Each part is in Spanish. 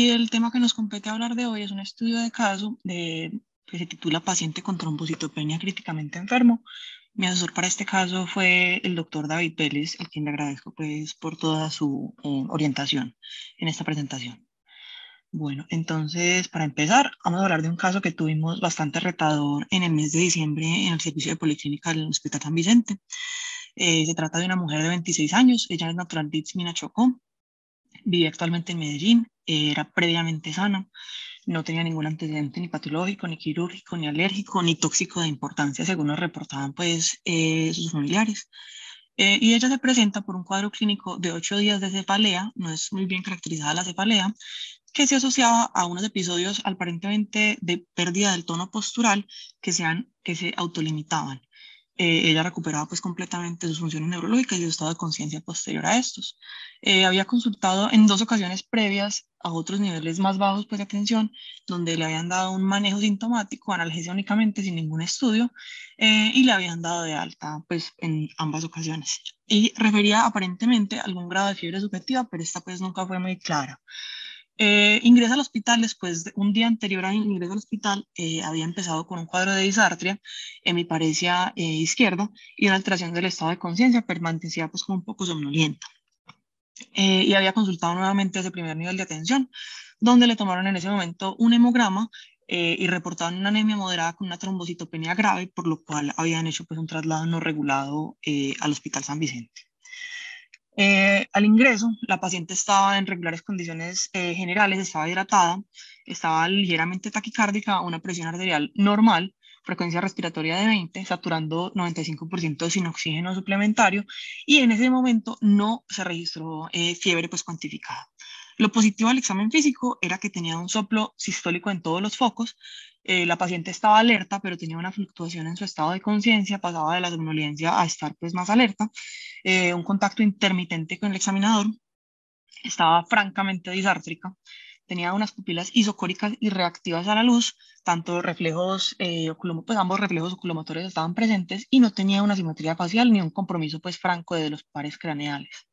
Y el tema que nos compete hablar de hoy es un estudio de caso de, que se titula Paciente con trombocitopenia críticamente enfermo. Mi asesor para este caso fue el doctor David Pérez, a quien le agradezco pues, por toda su eh, orientación en esta presentación. Bueno, entonces, para empezar, vamos a hablar de un caso que tuvimos bastante retador en el mes de diciembre en el servicio de policlínica del Hospital San Vicente. Eh, se trata de una mujer de 26 años, ella es natural de Chocó, vive actualmente en Medellín, era previamente sana, no tenía ningún antecedente ni patológico, ni quirúrgico, ni alérgico, ni tóxico de importancia, según nos reportaban pues eh, sus familiares. Eh, y ella se presenta por un cuadro clínico de ocho días de cefalea, no es muy bien caracterizada la cefalea, que se asociaba a unos episodios aparentemente de pérdida del tono postural que, sean, que se autolimitaban. Eh, ella recuperaba pues completamente sus funciones neurológicas y su estado de conciencia posterior a estos. Eh, había consultado en dos ocasiones previas a otros niveles más bajos pues, de atención, donde le habían dado un manejo sintomático, analgesia únicamente, sin ningún estudio, eh, y le habían dado de alta pues, en ambas ocasiones. Y refería aparentemente a algún grado de fiebre subjetiva, pero esta pues nunca fue muy clara. Eh, ingresa al hospital después de un día anterior al ingreso al hospital, eh, había empezado con un cuadro de disartria en mi parecia eh, izquierda y una alteración del estado de conciencia, permanecía pues como un poco somnolienta. Eh, y había consultado nuevamente ese primer nivel de atención, donde le tomaron en ese momento un hemograma y reportaban una anemia moderada con una trombocitopenia grave, por lo cual habían hecho pues un traslado no regulado al Hospital San Vicente. Eh, al ingreso, la paciente estaba en regulares condiciones eh, generales, estaba hidratada, estaba ligeramente taquicárdica, una presión arterial normal, frecuencia respiratoria de 20, saturando 95% sin oxígeno suplementario y en ese momento no se registró eh, fiebre pues cuantificada. Lo positivo al examen físico era que tenía un soplo sistólico en todos los focos, eh, la paciente estaba alerta, pero tenía una fluctuación en su estado de conciencia, pasaba de la somnolencia a estar pues más alerta, eh, un contacto intermitente con el examinador, estaba francamente disártrica, tenía unas pupilas isocóricas y reactivas a la luz, tanto reflejos, eh, pues ambos reflejos oculomotorios estaban presentes y no tenía una simetría facial ni un compromiso pues franco de los pares craneales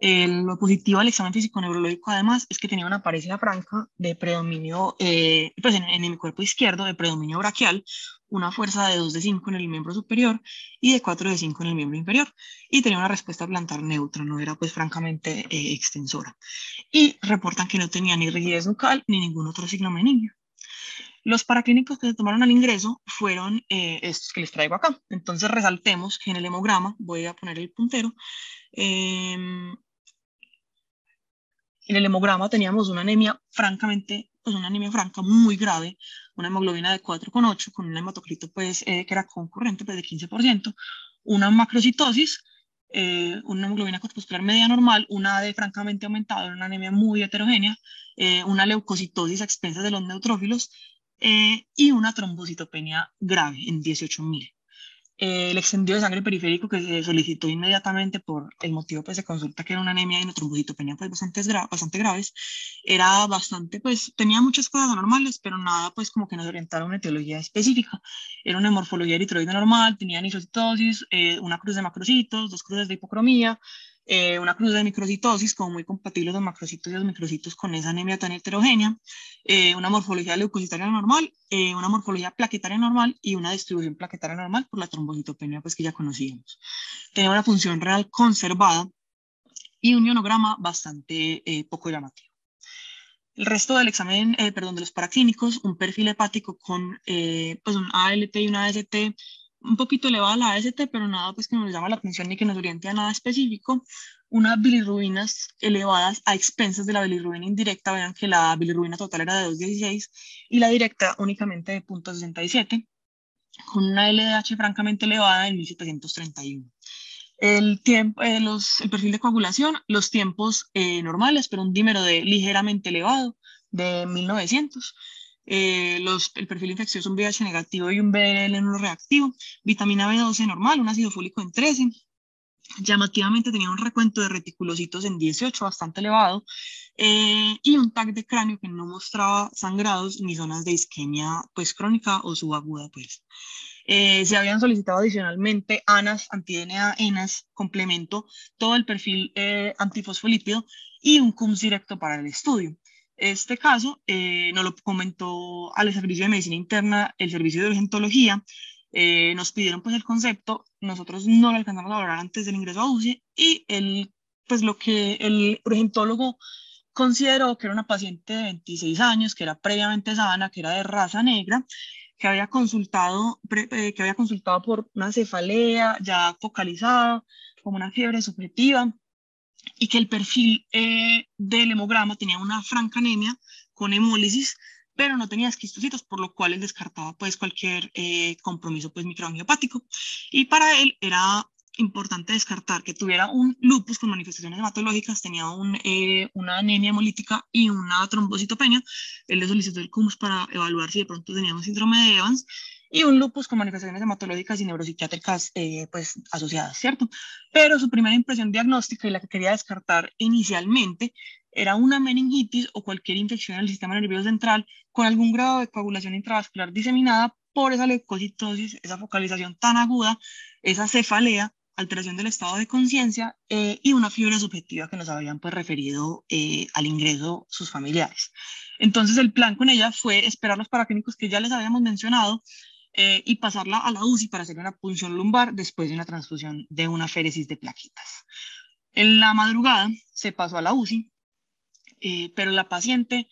lo positivo del examen físico neurológico, además, es que tenía una pareja franca de predominio, eh, pues en, en, mi cuerpo izquierdo, de predominio braquial, una fuerza de 2 de 5 en el miembro superior y de 4 de 5 en el miembro inferior. Y tenía una respuesta plantar neutra, no era pues francamente eh, extensora. Y reportan que no tenía ni rigidez nucal ni ningún otro signo benigno. Los paraclínicos que se tomaron al ingreso fueron eh, estos que les traigo acá. Entonces resaltemos que en el hemograma, voy a poner el puntero, eh, en el hemograma teníamos una anemia francamente, pues una anemia franca muy grave, una hemoglobina de 4,8 con un hematocrito pues eh, que era concurrente pues de 15%, una macrocitosis, eh, una hemoglobina corpuscular media normal, una AD francamente aumentada, una anemia muy heterogénea, eh, una leucocitosis a expensas de los neutrófilos y una trombocitopenia grave en 18.000 el extendido de sangre periférico que se solicitó inmediatamente por el motivo pues se consulta que era una anemia y una trombocitopenia pues bastante, bastante graves, era bastante pues tenía muchas cosas anormales, pero nada pues como que nos orientara a una etiología específica. Era una morfología eritroide normal, tenía anisocitosis, eh, una cruz de macrocitos, dos cruces de hipocromía, eh, una cruz de microcitosis, como muy compatible los macrocitos y los microcitos con esa anemia tan heterogénea, eh, una morfología leucocitaria normal, eh, una morfología plaquetaria normal y una distribución plaquetaria normal por la trombocitopenia pues, que ya conocíamos. Tenía una función real conservada y un ionograma bastante poco llamativo. El resto del examen, perdón, de los paraclínicos, un perfil hepático con pues un ALT y una AST un poquito elevada la AST, pero nada pues que nos llama la atención ni que nos oriente a nada específico. Unas bilirrubinas elevadas a expensas de la bilirrubina indirecta, vean que la bilirrubina total era de 2,16 y la directa únicamente de 0.67, con una LDH francamente elevada en 1731. El, tiempo, eh, los, el perfil de coagulación, los tiempos eh, normales, pero un dímero de ligeramente elevado de 1900 eh, el perfil infeccioso, un VIH negativo y un BL no reactivo, vitamina B12 normal, un ácido fólico en 13, llamativamente tenía un recuento de reticulocitos en 18, bastante elevado, eh, y un tag de cráneo que no mostraba sangrados ni zonas de isquemia pues crónica o subaguda pues. Eh, se habían solicitado adicionalmente ANAS, anti-DNA, ENAS, complemento, todo el perfil antifosfolípido y un CUMS directo para el estudio. Este caso eh, nos lo comentó al Servicio de Medicina Interna, el Servicio de Urgentología. Eh, nos pidieron pues el concepto, nosotros no lo alcanzamos a hablar antes del ingreso a UCI y el, pues lo que el urgentólogo consideró que era una paciente de 26 años, que era previamente sana, que era de raza negra, que había consultado, eh, que había consultado por una cefalea ya focalizada, como una fiebre subjetiva, y que el perfil eh, del hemograma tenía una franca anemia con hemólisis, pero no tenía esquistocitos, por lo cual él descartaba pues cualquier eh, compromiso pues microangiopático. Y para él era importante descartar que tuviera un lupus con manifestaciones hematológicas, tenía un, eh, una anemia hemolítica y una trombocitopenia. Él le solicitó el CUMS para evaluar si de pronto tenía un síndrome de Evans y un lupus con manifestaciones hematológicas y neuropsiquiátricas eh, pues, asociadas, ¿cierto? Pero su primera impresión diagnóstica y la que quería descartar inicialmente era una meningitis o cualquier infección en el sistema nervioso central con algún grado de coagulación intravascular diseminada por esa leucocitosis, esa focalización tan aguda, esa cefalea, alteración del estado de conciencia eh, y una fiebre subjetiva que nos habían pues referido eh, al ingreso sus familiares. Entonces el plan con ella fue esperar los paraclínicos que ya les habíamos mencionado eh, y pasarla a la UCI para hacer una punción lumbar después de una transfusión de una féresis de plaquitas. En la madrugada se pasó a la UCI, eh, pero la paciente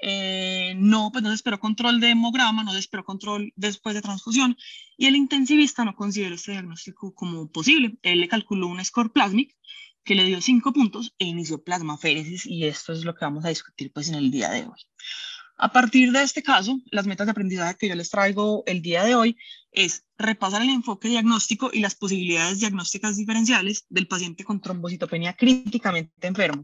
eh, no, pues no se esperó control de hemograma, no se esperó control después de transfusión y el intensivista no consideró este diagnóstico como posible. Él le calculó un score plasmic que le dio cinco puntos e inició plasmaféresis y esto es lo que vamos a discutir pues en el día de hoy. A partir de este caso, las metas de aprendizaje que yo les traigo el día de hoy es repasar el enfoque diagnóstico y las posibilidades diagnósticas diferenciales del paciente con trombocitopenia críticamente enfermo.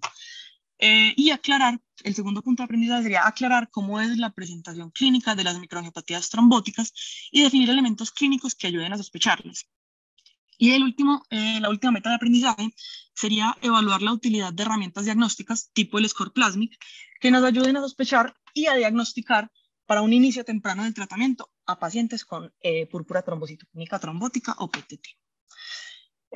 Eh, y aclarar, el segundo punto de aprendizaje sería aclarar cómo es la presentación clínica de las microangiopatías trombóticas y definir elementos clínicos que ayuden a sospecharlas. Y el último, eh, la última meta de aprendizaje sería evaluar la utilidad de herramientas diagnósticas tipo el score plasmic que nos ayuden a sospechar y a diagnosticar para un inicio temprano del tratamiento a pacientes con eh, púrpura trombocitónica trombótica o PTT.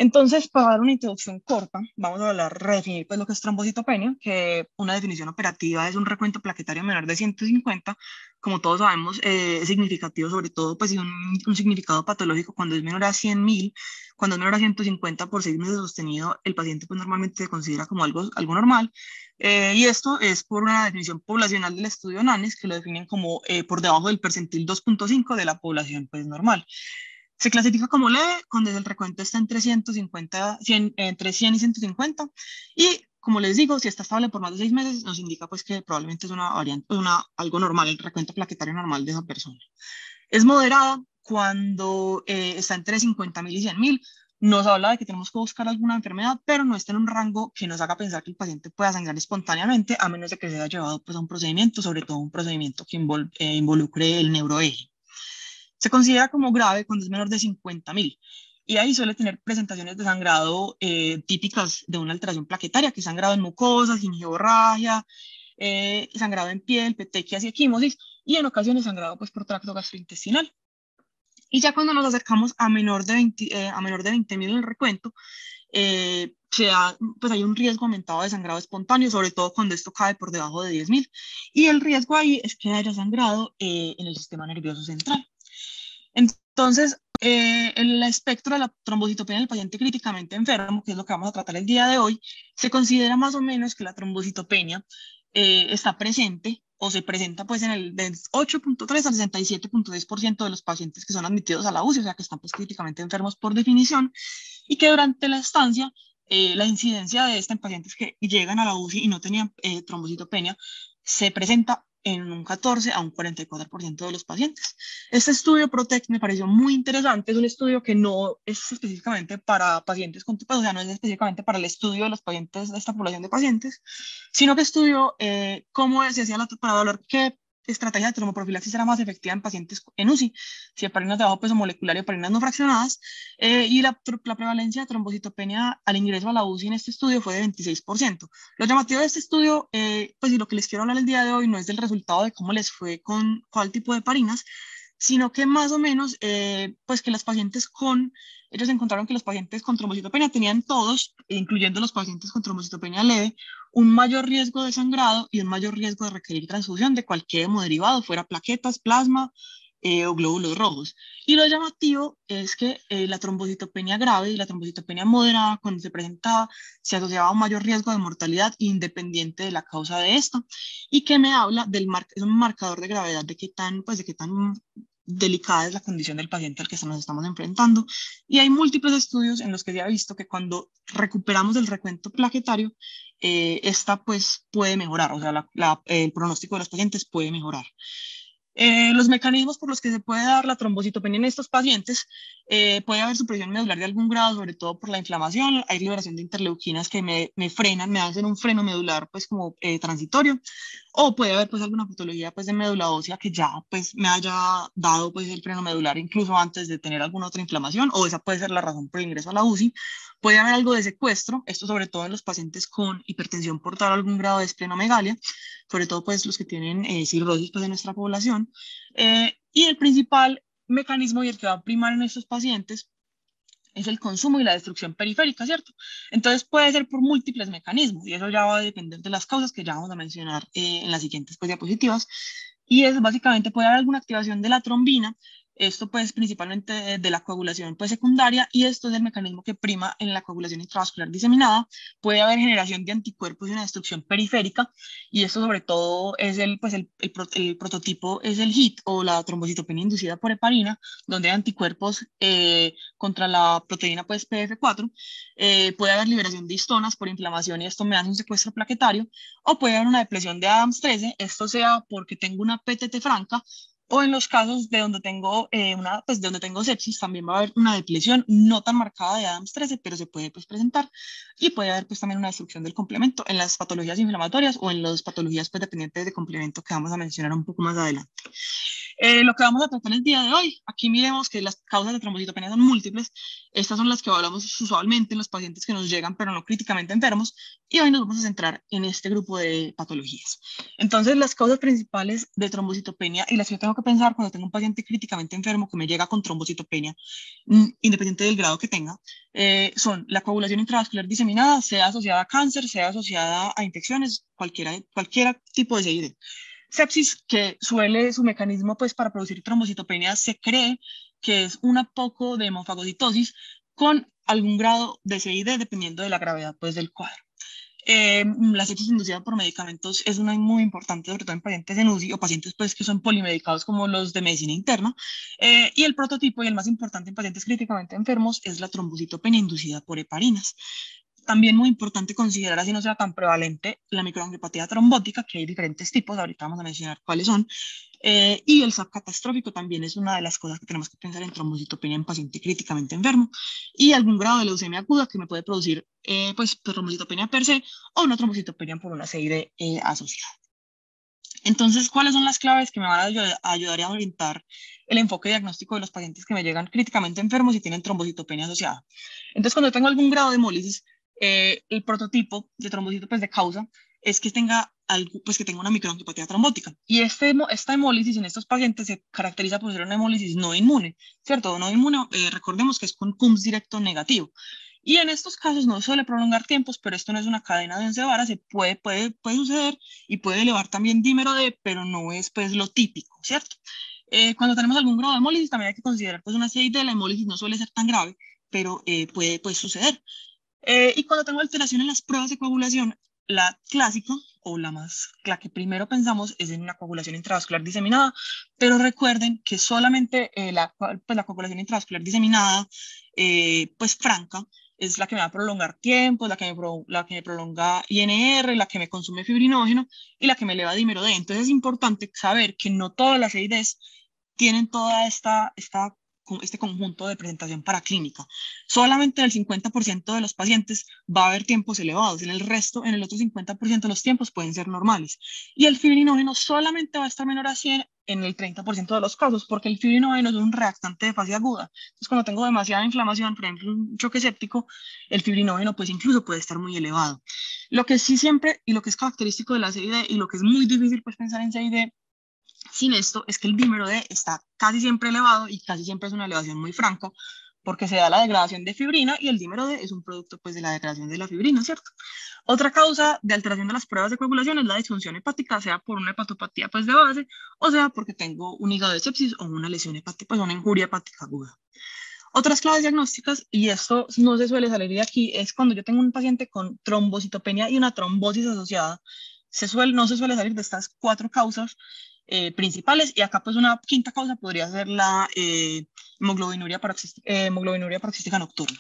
Entonces, para dar una introducción corta, vamos a hablar, redefinir pues, lo que es trombocitopenia, que una definición operativa es un recuento plaquetario menor de 150, como todos sabemos, eh, significativo, sobre todo, pues, un, un, significado patológico cuando es menor a 100.000, cuando es menor a 150 por seis meses sostenido, el paciente pues, normalmente se considera como algo, algo normal, eh, y esto es por una definición poblacional del estudio NANES, que lo definen como eh, por debajo del percentil 2.5 de la población pues, normal. Se clasifica como leve cuando el recuento está entre, 150, 100, entre 100 y 150 y como les digo, si está estable por más de seis meses, nos indica pues que probablemente es una variante, una, algo normal, el recuento plaquetario normal de esa persona. Es moderada cuando eh, está entre 50.000 y 100.000. Nos habla de que tenemos que buscar alguna enfermedad, pero no está en un rango que nos haga pensar que el paciente pueda sangrar espontáneamente, a menos de que se haya llevado pues, a un procedimiento, sobre todo un procedimiento que eh, involucre el neuroeje. Se considera como grave cuando es menor de 50.000 y ahí suele tener presentaciones de sangrado eh, típicas de una alteración plaquetaria, que es sangrado en mucosas, gingivorragia, eh, sangrado en piel, petequias y equimosis, y en ocasiones sangrado pues, por tracto gastrointestinal. Y ya cuando nos acercamos a menor de 20.000 eh, a menor de 20 en el recuento, eh, pues hay un riesgo aumentado de sangrado espontáneo, sobre todo cuando esto cae por debajo de 10.000. Y el riesgo ahí es que haya sangrado en el sistema nervioso central. Entonces, eh, el espectro de la trombocitopenia del paciente críticamente enfermo, que es lo que vamos a tratar el día de hoy, se considera más o menos que la trombocitopenia eh, está presente o se presenta pues en el 8.3 al 67.10% de los pacientes que son admitidos a la UCI, o sea que están pues críticamente enfermos por definición, y que durante la estancia eh, la incidencia de esta en pacientes que llegan a la UCI y no tenían eh, trombocitopenia se presenta en un 14 a un 44% de los pacientes. Este estudio PROTECT me pareció muy interesante, es un estudio que no es específicamente para pacientes con tipo, o no es específicamente para el estudio de los pacientes, de esta población de pacientes, sino que estudió eh, cómo se hacía la, para valor qué estrategia de tromoprofilaxis era más efectiva en pacientes en UCI, si heparinas de bajo peso molecular y heparinas no fraccionadas, eh, y la, la, prevalencia de trombocitopenia al ingreso a la UCI en este estudio fue de 26%. Lo llamativo de este estudio, eh, pues y lo que les quiero hablar el día de hoy no es del resultado de cómo les fue con cuál tipo de heparinas, sino que más o menos, eh, pues que las pacientes con, ellos encontraron que los pacientes con trombocitopenia tenían todos, incluyendo los pacientes con trombocitopenia leve, un mayor riesgo de sangrado y un mayor riesgo de requerir transfusión de cualquier hemoderivado, fuera plaquetas, plasma eh, o glóbulos rojos. Y lo llamativo es que eh, la trombocitopenia grave y la trombocitopenia moderada, cuando se presentaba, se asociaba a un mayor riesgo de mortalidad independiente de la causa de esto, y que me habla del mar es un marcador de gravedad de qué tan, pues, de qué tan delicada es la condición del paciente al que nos estamos enfrentando. Y hay múltiples estudios en los que se ha visto que cuando recuperamos el recuento plaquetario, eh, esta pues puede mejorar, o sea, el pronóstico de los pacientes puede mejorar. Eh, los mecanismos por los que se puede dar la trombocitopenia en estos pacientes, eh, puede haber supresión medular de algún grado, sobre todo por la inflamación, hay liberación de interleuquinas que me, me frenan, me hacen un freno medular pues como eh, transitorio, o puede haber pues alguna patología pues de médula ósea que ya pues me haya dado pues el freno medular incluso antes de tener alguna otra inflamación, o esa puede ser la razón por el ingreso a la UCI, puede haber algo de secuestro, esto sobre todo en los pacientes con hipertensión portal algún grado de esplenomegalia, sobre todo pues los que tienen eh, cirrosis pues, de nuestra población. Eh, y el principal mecanismo y el que va a primar en estos pacientes es el consumo y la destrucción periférica, ¿cierto? Entonces puede ser por múltiples mecanismos y eso ya va a depender de las causas que ya vamos a mencionar eh, en las siguientes pues, diapositivas. Y es básicamente puede haber alguna activación de la trombina, esto pues principalmente de la coagulación pues secundaria y esto es el mecanismo que prima en la coagulación intravascular diseminada. Puede haber generación de anticuerpos y una destrucción periférica y esto sobre todo es el, pues el, el, prototipo es el HIT o la trombocitopenia inducida por heparina, donde hay anticuerpos eh, contra la proteína pues PF4. Eh, puede haber liberación de histonas por inflamación y esto me hace un secuestro plaquetario o puede haber una depresión de Adams 13, esto sea porque tengo una PTT franca o en los casos de donde tengo eh, una, pues de donde tengo sepsis, también va a haber una depresión no tan marcada de Adams 13, pero se puede pues presentar y puede haber pues también una destrucción del complemento en las patologías inflamatorias o en las patologías pues dependientes de complemento que vamos a mencionar un poco más adelante. Eh, lo que vamos a tratar el día de hoy, aquí miremos que las causas de trombocitopenia son múltiples. Estas son las que hablamos usualmente en los pacientes que nos llegan, pero no críticamente enfermos. Y hoy nos vamos a centrar en este grupo de patologías. Entonces, las causas principales de trombocitopenia y las que yo tengo que pensar cuando tengo un paciente críticamente enfermo que me llega con trombocitopenia, mm, independiente del grado que tenga, eh, son la coagulación intravascular diseminada, sea asociada a cáncer, sea asociada a infecciones, cualquiera, cualquier tipo de CID. Sepsis, que suele su mecanismo pues, para producir trombocitopenia, se cree que es una poco de hemofagocitosis con algún grado de CID dependiendo de la gravedad pues, del cuadro. Eh, la sepsis inducida por medicamentos es una muy importante, sobre todo en pacientes en UCI o pacientes pues, que son polimedicados como los de medicina interna. Eh, y el prototipo y el más importante en pacientes críticamente enfermos es la trombocitopenia inducida por heparinas. También muy importante considerar, así no sea tan prevalente, la microangiopatía trombótica, que hay diferentes tipos, ahorita vamos a mencionar cuáles son, eh, y el SAP catastrófico también es una de las cosas que tenemos que pensar en trombocitopenia en paciente críticamente enfermo, y algún grado de leucemia aguda que me puede producir eh, pues, trombocitopenia per se o una trombocitopenia por una CID eh, asociada. Entonces, ¿cuáles son las claves que me van a ayudar a orientar el enfoque diagnóstico de los pacientes que me llegan críticamente enfermos y tienen trombocitopenia asociada? Entonces, cuando tengo algún grado de hemólisis, eh, el prototipo de trombocito pues, de causa es que tenga algo, pues que tenga una microangiopatía trombótica. Y este, esta hemólisis en estos pacientes se caracteriza por ser una hemólisis no inmune, ¿cierto? No inmune, eh, recordemos que es con CUMS directo negativo. Y en estos casos no suele prolongar tiempos, pero esto no es una cadena de 11 varas, se puede, puede, puede suceder y puede elevar también dímero D, pero no es pues lo típico, ¿cierto? Eh, cuando tenemos algún grado de hemólisis también hay que considerar pues una CID, la hemólisis no suele ser tan grave, pero puede pues, suceder. Eh, y cuando tengo alteración en las pruebas de coagulación, la clásica o la más, la que primero pensamos es en una coagulación intravascular diseminada, pero recuerden que solamente eh, la, pues la coagulación intravascular diseminada, eh, pues franca, es la que me va a prolongar tiempo, la que, me la que me prolonga INR, la que me consume fibrinógeno y la que me eleva dímero D. Entonces es importante saber que no todas las EIDs tienen toda esta, esta este conjunto de presentación paraclínica. Solamente en el 50% de los pacientes va a haber tiempos elevados, en el resto, en el otro 50% los tiempos pueden ser normales. Y el fibrinógeno solamente va a estar menor a 100 en el 30% de los casos, porque el fibrinógeno es un reactante de fase aguda. Entonces, cuando tengo demasiada inflamación, por ejemplo, un choque séptico, el fibrinógeno pues incluso puede estar muy elevado. Lo que sí siempre, y lo que es característico de la CID, y lo que es muy difícil pues pensar en CID, sin esto es que el dímero D está casi siempre elevado y casi siempre es una elevación muy franca porque se da la degradación de fibrina y el dímero D es un producto pues, de la degradación de la fibrina, ¿cierto? Otra causa de alteración de las pruebas de coagulación es la disfunción hepática, sea por una hepatopatía pues, de base o sea porque tengo un hígado de sepsis o una lesión hepática, pues una injuria hepática aguda. Otras claves diagnósticas, y esto no se suele salir de aquí, es cuando yo tengo un paciente con trombocitopenia y una trombosis asociada, se suele, no se suele salir de estas cuatro causas eh, principales y acá pues una quinta causa podría ser la eh, hemoglobinuria, paroxística, eh, hemoglobinuria paroxística nocturna.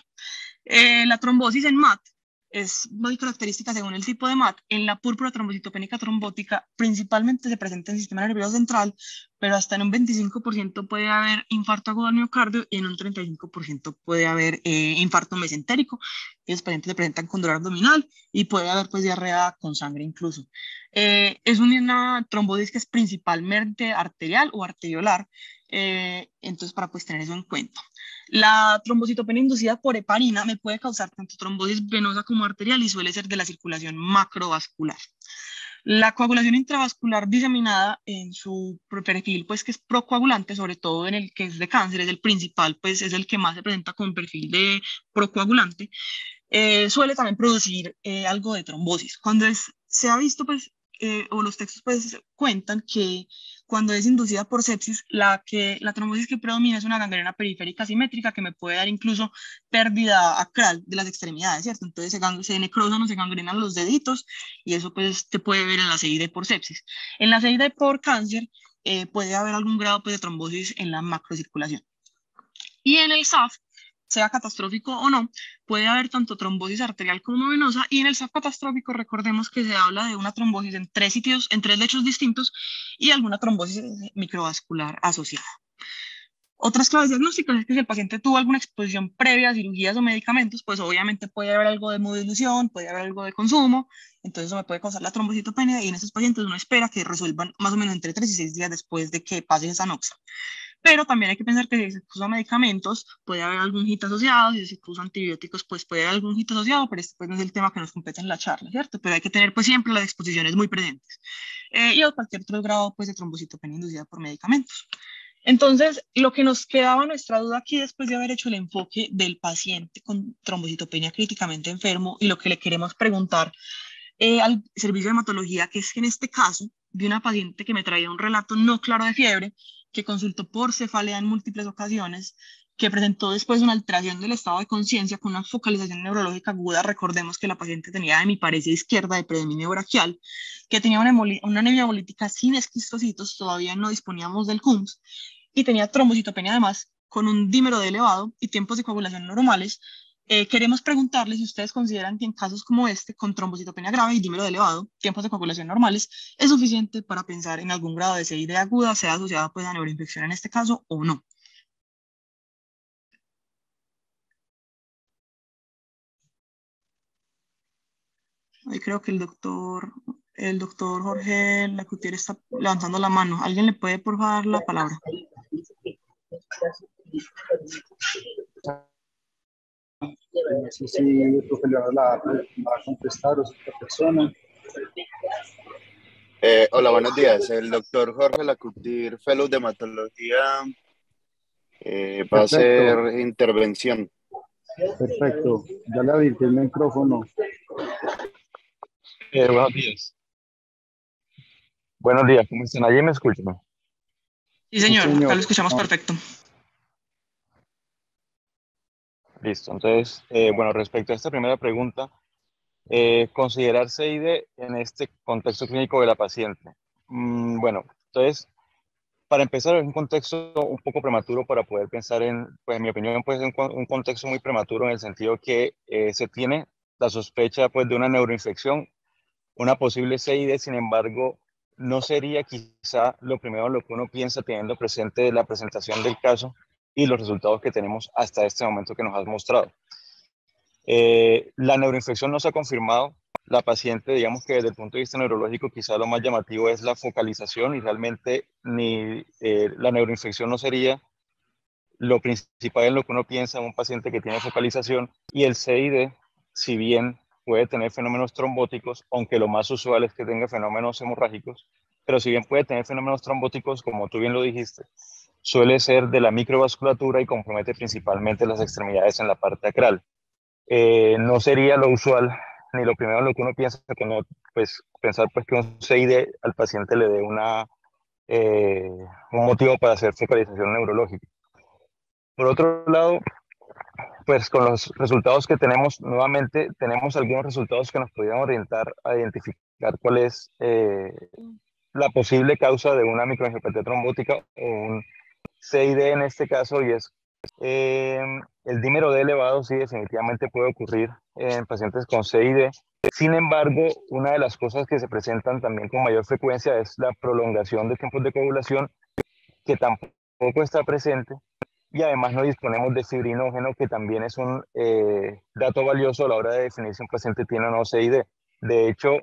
Eh, la trombosis en MAT es muy característica según el tipo de MAT. En la púrpura trombocitopénica trombótica principalmente se presenta en el sistema nervioso central, pero hasta en un 25% puede haber infarto agudo al miocardio y en un 35% puede haber eh, infarto mesentérico. Los pacientes se presentan con dolor abdominal y puede haber pues diarrea con sangre incluso. Eh, es una trombosis que es principalmente arterial o arteriolar, eh, entonces para pues tener eso en cuenta. La trombocitopenia inducida por heparina me puede causar tanto trombosis venosa como arterial y suele ser de la circulación macrovascular. La coagulación intravascular diseminada en su perfil, pues que es procoagulante, sobre todo en el que es de cáncer, es el principal, pues es el que más se presenta con perfil de procoagulante, eh, suele también producir eh, algo de trombosis. Cuando se ha visto, pues, eh, o los textos pues cuentan que cuando es inducida por sepsis, la, que, la trombosis que predomina es una gangrena periférica simétrica que me puede dar incluso pérdida acral de las extremidades, ¿cierto? Entonces se, se necrosan o se gangrenan los deditos y eso pues te puede ver en la CID por sepsis. En la CID por cáncer eh, puede haber algún grado pues, de trombosis en la macrocirculación. Y en el SAF sea catastrófico o no, puede haber tanto trombosis arterial como venosa y en el SAF catastrófico recordemos que se habla de una trombosis en tres sitios, en tres lechos distintos y alguna trombosis microvascular asociada. Otras claves diagnósticas es que si el paciente tuvo alguna exposición previa a cirugías o medicamentos, pues obviamente puede haber algo de hemodilución, puede haber algo de consumo, entonces eso me puede causar la trombocitopenia y en esos pacientes uno espera que resuelvan más o menos entre 3 y 6 días después de que pase esa noxa. Pero también hay que pensar que si se usan medicamentos, puede haber algún hito asociado, si se usan antibióticos, pues puede haber algún hito asociado, pero este pues, no es el tema que nos compete en la charla, ¿cierto? Pero hay que tener pues siempre las exposiciones muy presentes. Eh, y cualquier otro grado pues de trombocitopenia inducida por medicamentos. Entonces, lo que nos quedaba nuestra duda aquí después de haber hecho el enfoque del paciente con trombocitopenia críticamente enfermo y lo que le queremos preguntar eh, al servicio de hematología, que es que en este caso de una paciente que me traía un relato no claro de fiebre, que consultó por cefalea en múltiples ocasiones, que presentó después una alteración del estado de conciencia con una focalización neurológica aguda. Recordemos que la paciente tenía hemiparesia izquierda de predominio brachial, que tenía una, una anemia sin esquistocitos, todavía no disponíamos del CUMS, y tenía trombocitopenia además con un dímero de elevado y tiempos de coagulación normales, eh, queremos preguntarles si ustedes consideran que en casos como este, con trombocitopenia grave y dímero de elevado, tiempos de coagulación normales, es suficiente para pensar en algún grado de CID aguda, sea asociada pues, a neuroinfección en este caso o no. Ahí creo que el doctor, el doctor Jorge Lacutier está levantando la mano. ¿Alguien le puede por favor la palabra? No sé si el profe le va a, contestar o si otra persona. Eh, hola, buenos días. El doctor Jorge Lacutir, Fellow de Hematología, eh, va a hacer intervención. Perfecto. Ya le abrí el micrófono. Eh, buenos días. Buenos días, ¿cómo están? ¿Allí me escuchan? Sí, señor, sí, señor. lo escuchamos perfecto. Listo. Entonces, eh, bueno, respecto a esta primera pregunta, eh, considerar CID en este contexto clínico de la paciente. Mm, bueno, entonces, para empezar, es un contexto un poco prematuro para poder pensar en, pues en mi opinión, pues un, un contexto muy prematuro en el sentido que eh, se tiene la sospecha pues de una neuroinfección, una posible CID, sin embargo, no sería quizá lo primero lo que uno piensa teniendo presente la presentación del caso y los resultados que tenemos hasta este momento que nos has mostrado. Eh, la neuroinfección no se ha confirmado. La paciente, digamos que desde el punto de vista neurológico, quizá lo más llamativo es la focalización y realmente ni eh, la neuroinfección no sería lo principal en lo que uno piensa en un paciente que tiene focalización y el CID, si bien puede tener fenómenos trombóticos, aunque lo más usual es que tenga fenómenos hemorrágicos, pero si bien puede tener fenómenos trombóticos, como tú bien lo dijiste, suele ser de la microvasculatura y compromete principalmente las extremidades en la parte acral. Eh, no sería lo usual ni lo primero en lo que uno piensa que no, pues pensar pues que un CID al paciente le dé una, eh, un motivo para hacer focalización neurológica. Por otro lado, pues con los resultados que tenemos, nuevamente tenemos algunos resultados que nos podrían orientar a identificar cuál es eh, la posible causa de una microangiopatía trombótica o un CID en este caso, y es eh, el dímero D elevado, sí, definitivamente puede ocurrir en pacientes con CID. Sin embargo, una de las cosas que se presentan también con mayor frecuencia es la prolongación de tiempos de coagulación, que tampoco está presente y además no disponemos de fibrinógeno, que también es un eh, dato valioso a la hora de definir si un paciente tiene o no CID. De hecho,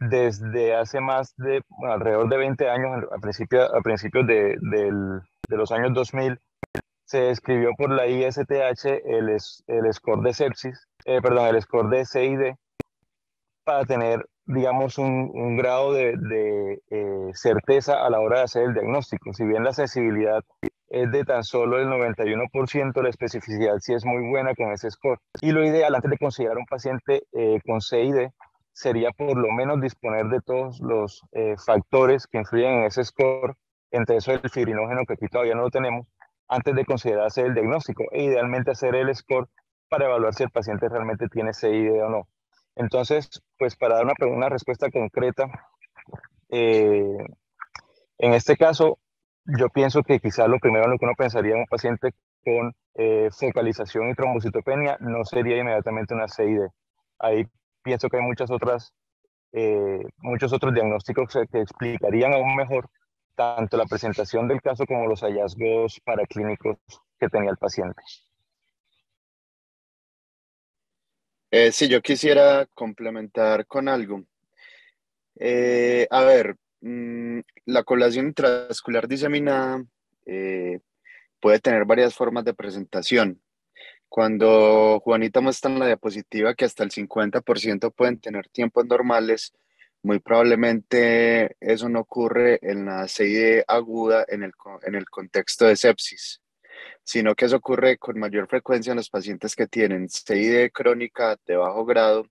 desde hace más de, bueno, alrededor de 20 años, a, principio, a principios de, los años 2000, se escribió por la ISTH el, el score de sepsis, eh, perdón, el score de CID, para tener, digamos, un, grado de, de eh, certeza a la hora de hacer el diagnóstico. Si bien la sensibilidad es de tan solo el 91%, la especificidad sí es muy buena con ese score. Y lo ideal antes de considerar un paciente eh, con CID sería por lo menos disponer de todos los eh, factores que influyen en ese score, entre eso el fibrinógeno que aquí todavía no lo tenemos, antes de considerar hacer el diagnóstico e idealmente hacer el score para evaluar si el paciente realmente tiene CID o no. Entonces, pues para dar una, una respuesta concreta, eh, en este caso, yo pienso que quizás lo primero en lo que uno pensaría en un paciente con eh, focalización y trombocitopenia no sería inmediatamente una CID. Ahí pienso que hay muchas otras, eh, muchos otros diagnósticos que, explicarían aún mejor tanto la presentación del caso como los hallazgos paraclínicos que tenía el paciente. Eh, si yo quisiera complementar con algo. Eh, a ver, Mm, la colación intrascular diseminada puede tener varias formas de presentación. Cuando Juanita muestra en la diapositiva que hasta el 50% pueden tener tiempos normales, muy probablemente eso no ocurre en la CID aguda en el, en el contexto de sepsis, sino que eso ocurre con mayor frecuencia en los pacientes que tienen CID crónica de bajo grado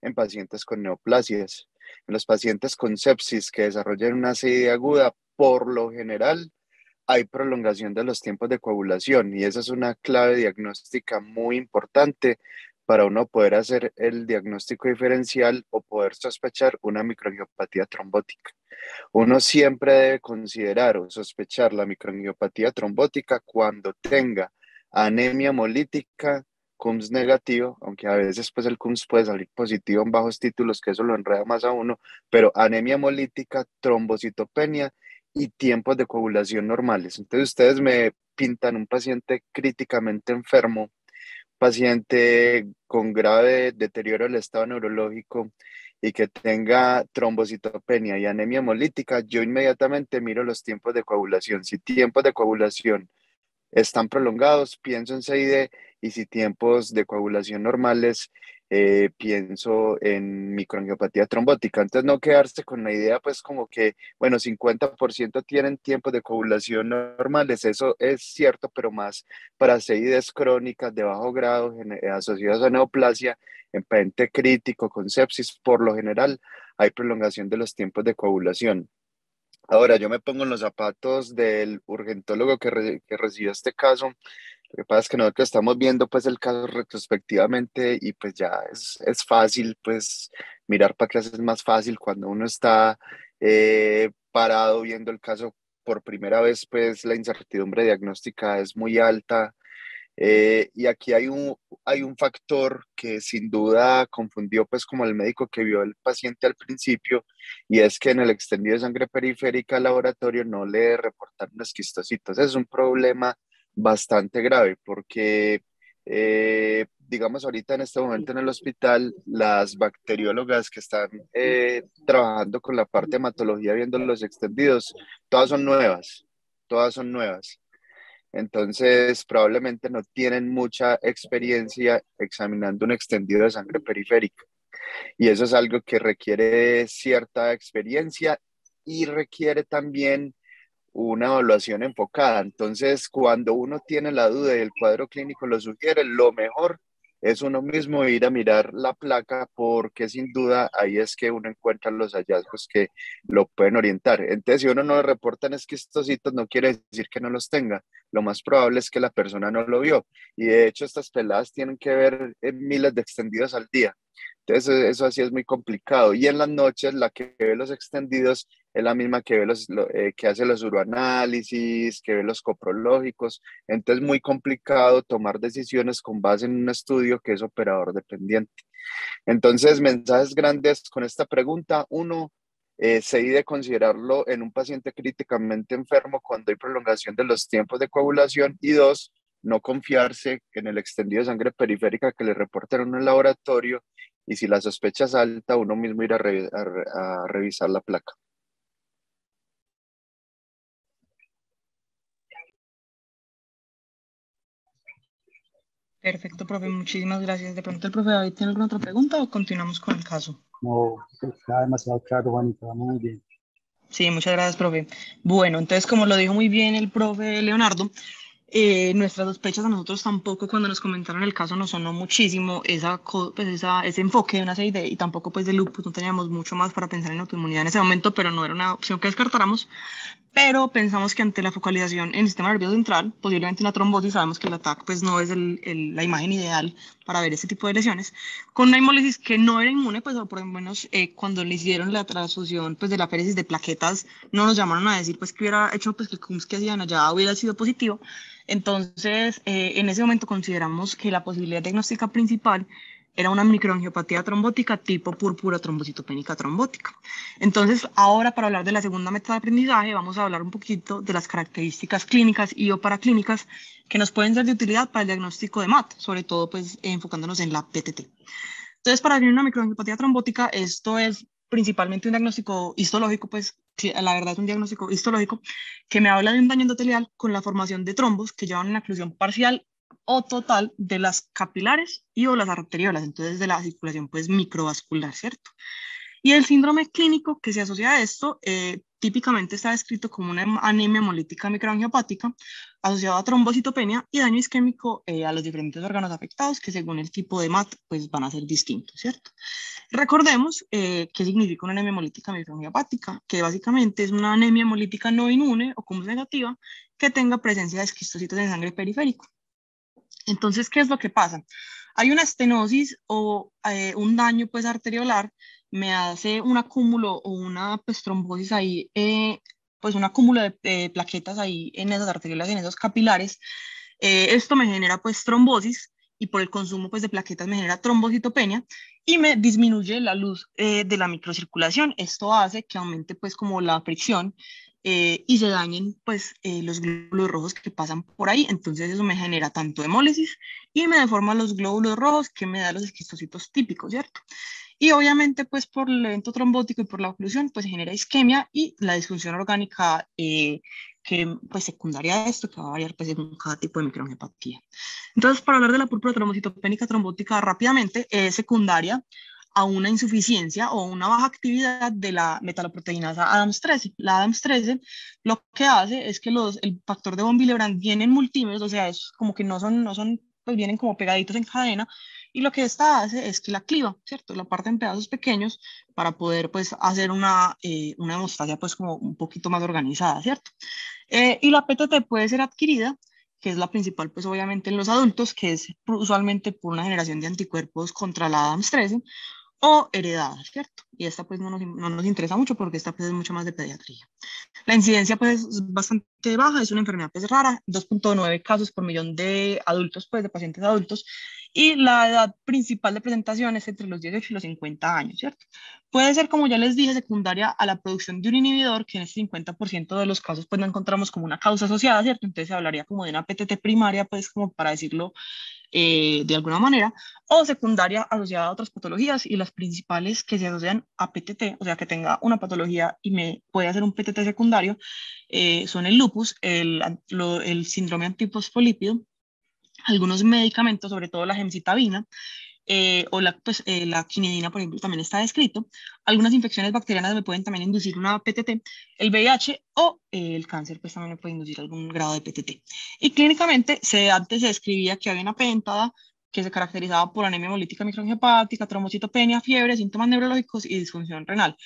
en pacientes con neoplasias. En los pacientes con sepsis que desarrollan una CID aguda, por lo general, hay prolongación de los tiempos de coagulación y esa es una clave diagnóstica muy importante para uno poder hacer el diagnóstico diferencial o poder sospechar una microangiopatía trombótica. Uno siempre debe considerar o sospechar la microangiopatía trombótica cuando tenga anemia hemolítica, CUMS negativo, aunque a veces pues el CUMS puede salir positivo en bajos títulos, que eso lo enreda más a uno, pero anemia hemolítica, trombocitopenia y tiempos de coagulación normales. Entonces ustedes me pintan un paciente críticamente enfermo, paciente con grave deterioro del estado neurológico y que tenga trombocitopenia y anemia hemolítica, yo inmediatamente miro los tiempos de coagulación. Si tiempos de coagulación están prolongados, pienso en CID y si tiempos de coagulación normales, eh, pienso en microangiopatía trombótica. Entonces, no quedarse con la idea, pues, como que, bueno, 50% tienen tiempos de coagulación normales. Eso es cierto, pero más para CIDs crónicas de bajo grado asociadas a neoplasia, en paciente crítico, con sepsis, por lo general, hay prolongación de los tiempos de coagulación. Ahora, yo me pongo en los zapatos del urgentólogo que, que recibió este caso lo que pasa es que nosotros estamos viendo pues el caso retrospectivamente y pues ya es, es fácil pues mirar para clases es más fácil cuando uno está eh, parado viendo el caso por primera vez pues la incertidumbre diagnóstica es muy alta eh, y aquí hay un, hay un factor que sin duda confundió pues como el médico que vio el paciente al principio y es que en el extendido de sangre periférica al laboratorio no le reportaron esquistocitos. Es un problema bastante grave porque, eh, digamos, ahorita en este momento en el hospital, las bacteriólogas que están eh, trabajando con la parte de hematología viendo los extendidos, todas son nuevas, todas son nuevas. Entonces, probablemente no tienen mucha experiencia examinando un extendido de sangre periférica. Y eso es algo que requiere cierta experiencia y requiere también una evaluación enfocada. Entonces, cuando uno tiene la duda y el cuadro clínico lo sugiere, lo mejor es uno mismo ir a mirar la placa porque sin duda ahí es que uno encuentra los hallazgos que lo pueden orientar. Entonces, si uno no le reportan esquistocitos, no quiere decir que no los tenga. Lo más probable es que la persona no lo vio. Y de hecho, estas peladas tienen que ver miles de extendidos al día. Entonces, eso así es muy complicado. Y en las noches, la que ve los extendidos es la misma que, ve los, eh, que hace los uroanálisis, que ve los coprológicos. Entonces, es muy complicado tomar decisiones con base en un estudio que es operador dependiente. Entonces, mensajes grandes con esta pregunta. Uno, eh, se de considerarlo en un paciente críticamente enfermo cuando hay prolongación de los tiempos de coagulación. Y dos, no confiarse en el extendido de sangre periférica que le reportaron en el laboratorio y si la sospecha es alta, uno mismo ir a, a revisar la placa. Perfecto, profe, muchísimas gracias. De pronto el profe David tiene alguna otra pregunta o continuamos con el caso. No, está demasiado claro, Juanita, muy bien. Sí, muchas gracias, profe. Bueno, entonces, como lo dijo muy bien el profe Leonardo, eh, nuestras sospechas a nosotros tampoco cuando nos comentaron el caso nos sonó muchísimo esa, pues esa, ese enfoque de una CID y tampoco pues de lupus, no teníamos mucho más para pensar en autoinmunidad en ese momento, pero no era una opción que descartáramos pero pensamos que ante la focalización en el sistema nervioso central, posiblemente una trombosis, sabemos que el ataque pues no es el, la imagen ideal para ver ese tipo de lesiones, con una hemólisis que no era inmune, pues por lo menos eh, cuando le hicieron la transfusión pues de la féresis de plaquetas, no nos llamaron a decir pues que hubiera hecho pues que el CUMS que hacían allá hubiera sido positivo, entonces eh, en ese momento consideramos que la posibilidad diagnóstica principal era una microangiopatía trombótica tipo púrpura trombocitopénica trombótica. Entonces, ahora para hablar de la segunda meta de aprendizaje, vamos a hablar un poquito de las características clínicas y o paraclínicas que nos pueden ser de utilidad para el diagnóstico de MAT, sobre todo pues enfocándonos en la PTT. Entonces, para definir una microangiopatía trombótica, esto es principalmente un diagnóstico histológico, pues la verdad es un diagnóstico histológico que me habla de un daño endotelial con la formación de trombos que llevan una oclusión parcial o total de las capilares y o las arteriolas, entonces de la circulación pues microvascular, ¿cierto? Y el síndrome clínico que se asocia a esto eh, típicamente está descrito como una anemia hemolítica microangiopática asociada a trombocitopenia y daño isquémico eh, a los diferentes órganos afectados que según el tipo de MAT pues van a ser distintos, ¿cierto? Recordemos eh, qué significa una anemia hemolítica microangiopática, que básicamente es una anemia hemolítica no inmune o como negativa que tenga presencia de esquistocitos en sangre periférico. Entonces, ¿qué es lo que pasa? Hay una estenosis o eh, un daño pues arteriolar, me hace un acúmulo o una pues, trombosis ahí, eh, pues un acúmulo de, plaquetas ahí en esas arteriolas, en esos capilares. Eh, esto me genera pues trombosis y por el consumo pues de plaquetas me genera trombocitopenia y me disminuye la luz de la microcirculación. Esto hace que aumente pues como la fricción eh, y se dañen pues eh, los glóbulos rojos que pasan por ahí. Entonces eso me genera tanto hemólisis y me deforma los glóbulos rojos que me da los esquistocitos típicos, ¿cierto? Y obviamente pues por el evento trombótico y por la oclusión pues genera isquemia y la disfunción orgánica eh, que pues secundaria a esto que va a variar pues en cada tipo de microangiopatía. Entonces para hablar de la púrpura trombocitopénica trombótica rápidamente es secundaria a una insuficiencia o una baja actividad de la metaloproteinasa Adams 13. La Adams 13 lo que hace es que los, el factor de von Willebrand viene en multímeros, o sea, es como que no son, no son, pues vienen como pegaditos en cadena, y lo que esta hace es que la cliva, ¿cierto? La parte en pedazos pequeños para poder, pues, hacer una, eh, una hemostasia, pues, como un poquito más organizada, ¿cierto? Eh, y la PTT puede ser adquirida que es la principal, pues obviamente en los adultos, que es usualmente por una generación de anticuerpos contra la Adams 13, o heredadas, ¿cierto? Y esta pues no nos, no nos, interesa mucho porque esta pues es mucho más de pediatría. La incidencia pues es bastante baja, es una enfermedad pues rara, 2.9 casos por millón de adultos, pues de pacientes adultos, y la edad principal de presentación es entre los 18 y los 50 años, ¿cierto? Puede ser, como ya les dije, secundaria a la producción de un inhibidor, que en el 50% de los casos pues no encontramos como una causa asociada, ¿cierto? Entonces se hablaría como de una PTT primaria, pues como para decirlo eh, de alguna manera, o secundaria asociada a otras patologías y las principales que se asocian a PTT, o sea, que tenga una patología y me puede hacer un PTT secundario, eh, son el lupus, el, síndrome antifosfolípido, algunos medicamentos, sobre todo la gemcitabina, eh, o la, pues, eh, la quinidina, por ejemplo, también está descrito. Algunas infecciones bacterianas me pueden también inducir una PTT, el VIH o el cáncer, pues también me puede inducir algún grado de PTT. Y clínicamente, se, antes se describía que había una pentada que se caracterizaba por anemia hemolítica microangiopática, trombocitopenia, fiebre, síntomas neurológicos y disfunción renal.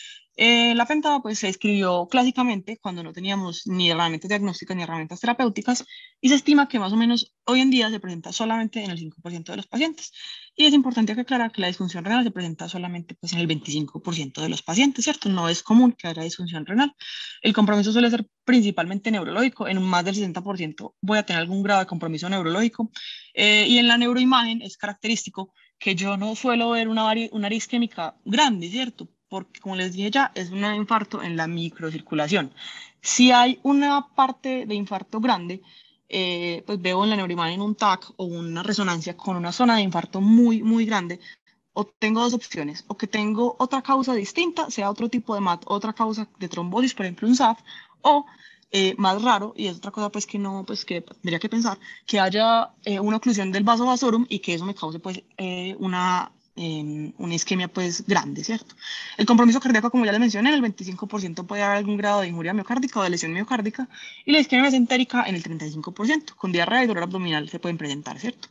Eh, la pentada pues, se escribió clásicamente cuando no teníamos ni herramientas diagnósticas ni herramientas terapéuticas y se estima que más o menos hoy en día se presenta solamente en el 5% de los pacientes. Y es importante aclarar que la disfunción renal se presenta solamente pues, en el 25% de los pacientes, ¿cierto? No es común que haya disfunción renal. El compromiso suele ser principalmente neurológico. En más del 60% voy a tener algún grado de compromiso neurológico. Eh, y en la neuroimagen es característico que yo no suelo ver una, una nariz química grande, ¿cierto? Porque como les dije ya, es un infarto en la microcirculación. Si hay una parte de infarto grande, eh, pues veo en la neuroimagen un TAC o una resonancia con una zona de infarto muy, muy grande, o tengo dos opciones, o que tengo otra causa distinta, sea otro tipo de MAT, otra causa de trombosis, por ejemplo un SAF, o eh, más raro, y es otra cosa pues que no, pues que tendría que pensar, que haya eh, una oclusión del vaso vasorum y que eso me cause pues una una isquemia pues grande, ¿cierto? El compromiso cardíaco, como ya les mencioné, en el 25% puede haber algún grado de injuria miocárdica o de lesión miocárdica y la isquemia mesentérica en el 35%, con diarrea y dolor abdominal se pueden presentar, ¿cierto?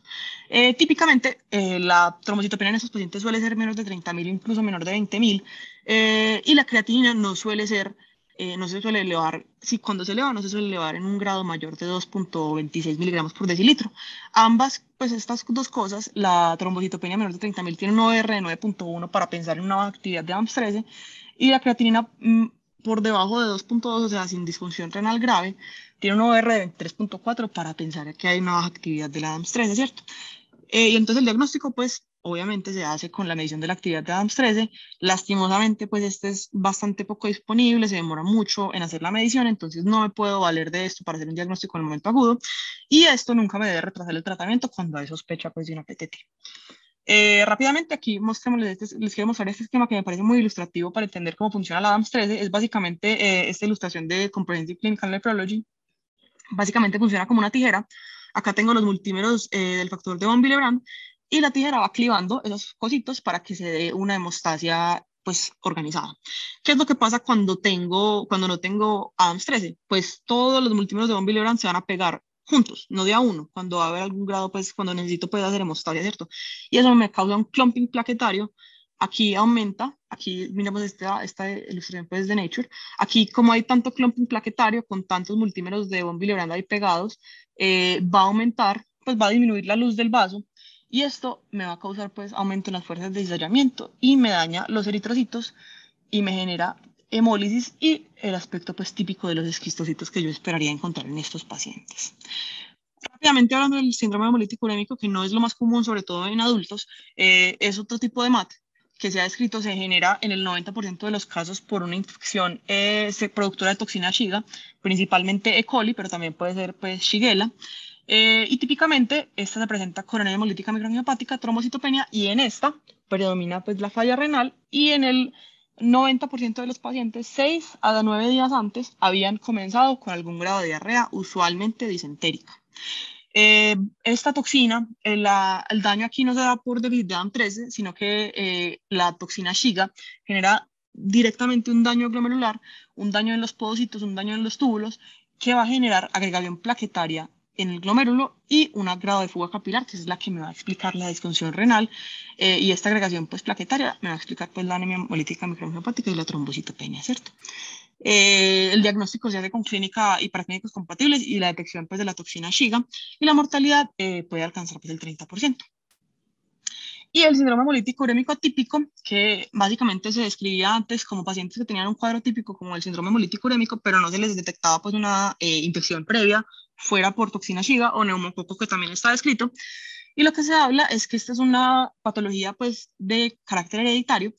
Eh, típicamente eh, la trombocitopenia en estos pacientes suele ser menos de 30.000, incluso menor de 20.000 eh, y la creatinina no suele ser eh, no se suele elevar, si cuando se eleva no se suele elevar en un grado mayor de 2.26 miligramos por decilitro. Ambas, pues estas dos cosas, la trombocitopenia menor de 30.000 tiene un OR de 9.1 para pensar en una actividad de AMS 13 y la creatinina mm, por debajo de 2.2, o sea, sin disfunción renal grave, tiene un OR de 3.4 para pensar que hay una baja actividad de la AMS 13, ¿cierto? Eh, y entonces el diagnóstico, pues, obviamente se hace con la medición de la actividad de Adams 13. Lastimosamente, pues este es bastante poco disponible, se demora mucho en hacer la medición, entonces no me puedo valer de esto para hacer un diagnóstico en el momento agudo. Y esto nunca me debe retrasar el tratamiento cuando hay sospecha pues, de una PTT. Eh, rápidamente aquí este, les quiero mostrar este esquema que me parece muy ilustrativo para entender cómo funciona la ADAMS 13. Es básicamente eh, esta ilustración de Comprehensive Clinical Nephrology. Básicamente funciona como una tijera. Acá tengo los multímeros eh, del factor de von Willebrand y la tijera va clivando esos cositos para que se dé una hemostasia pues organizada. ¿Qué es lo que pasa cuando tengo cuando no tengo Adams 13? Pues todos los múltiplos de von Willebrand se van a pegar juntos, no de a uno, cuando va a haber algún grado, pues cuando necesito poder hacer hemostasia, ¿cierto? Y eso me causa un clumping plaquetario. Aquí aumenta, aquí miramos esta, esta ilustración pues de Nature, aquí como hay tanto clumping plaquetario con tantos multímeros de von Willebrand ahí pegados, eh, va a aumentar, pues va a disminuir la luz del vaso y esto me va a causar pues aumento en las fuerzas de cizallamiento y me daña los eritrocitos y me genera hemólisis y el aspecto pues típico de los esquistocitos que yo esperaría encontrar en estos pacientes. Rápidamente hablando del síndrome hemolítico urémico, que no es lo más común, sobre todo en adultos, eh, es otro tipo de MAT que se ha descrito se genera en el 90% de los casos por una infección eh, productora de toxina Shiga, principalmente E. coli, pero también puede ser pues Shigella. Eh, y típicamente esta se presenta con anemia hemolítica microangiopática, trombocitopenia y en esta predomina pues la falla renal y en el 90% de los pacientes 6 a 9 días antes habían comenzado con algún grado de diarrea, usualmente disentérica. Eh, esta toxina, eh, el daño aquí no se da por déficit de AM13, sino que la toxina Shiga genera directamente un daño glomerular, un daño en los podocitos, un daño en los túbulos, que va a generar agregación plaquetaria en el glomérulo y un grado de fuga capilar, que es la que me va a explicar la disfunción renal, eh, y esta agregación pues, plaquetaria me va a explicar pues, la anemia hemolítica microangiopática y la trombocitopenia, ¿cierto? Eh, el diagnóstico se hace con clínica y para clínicos compatibles y la detección pues, de la toxina Shiga, y la mortalidad eh, puede alcanzar pues, el 30%. Y el síndrome hemolítico urémico típico, que básicamente se describía antes como pacientes que tenían un cuadro típico como el síndrome hemolítico urémico, pero no se les detectaba pues una infección previa fuera por toxina Shiga o neumococo que también está descrito. Y lo que se habla es que esta es una patología pues de carácter hereditario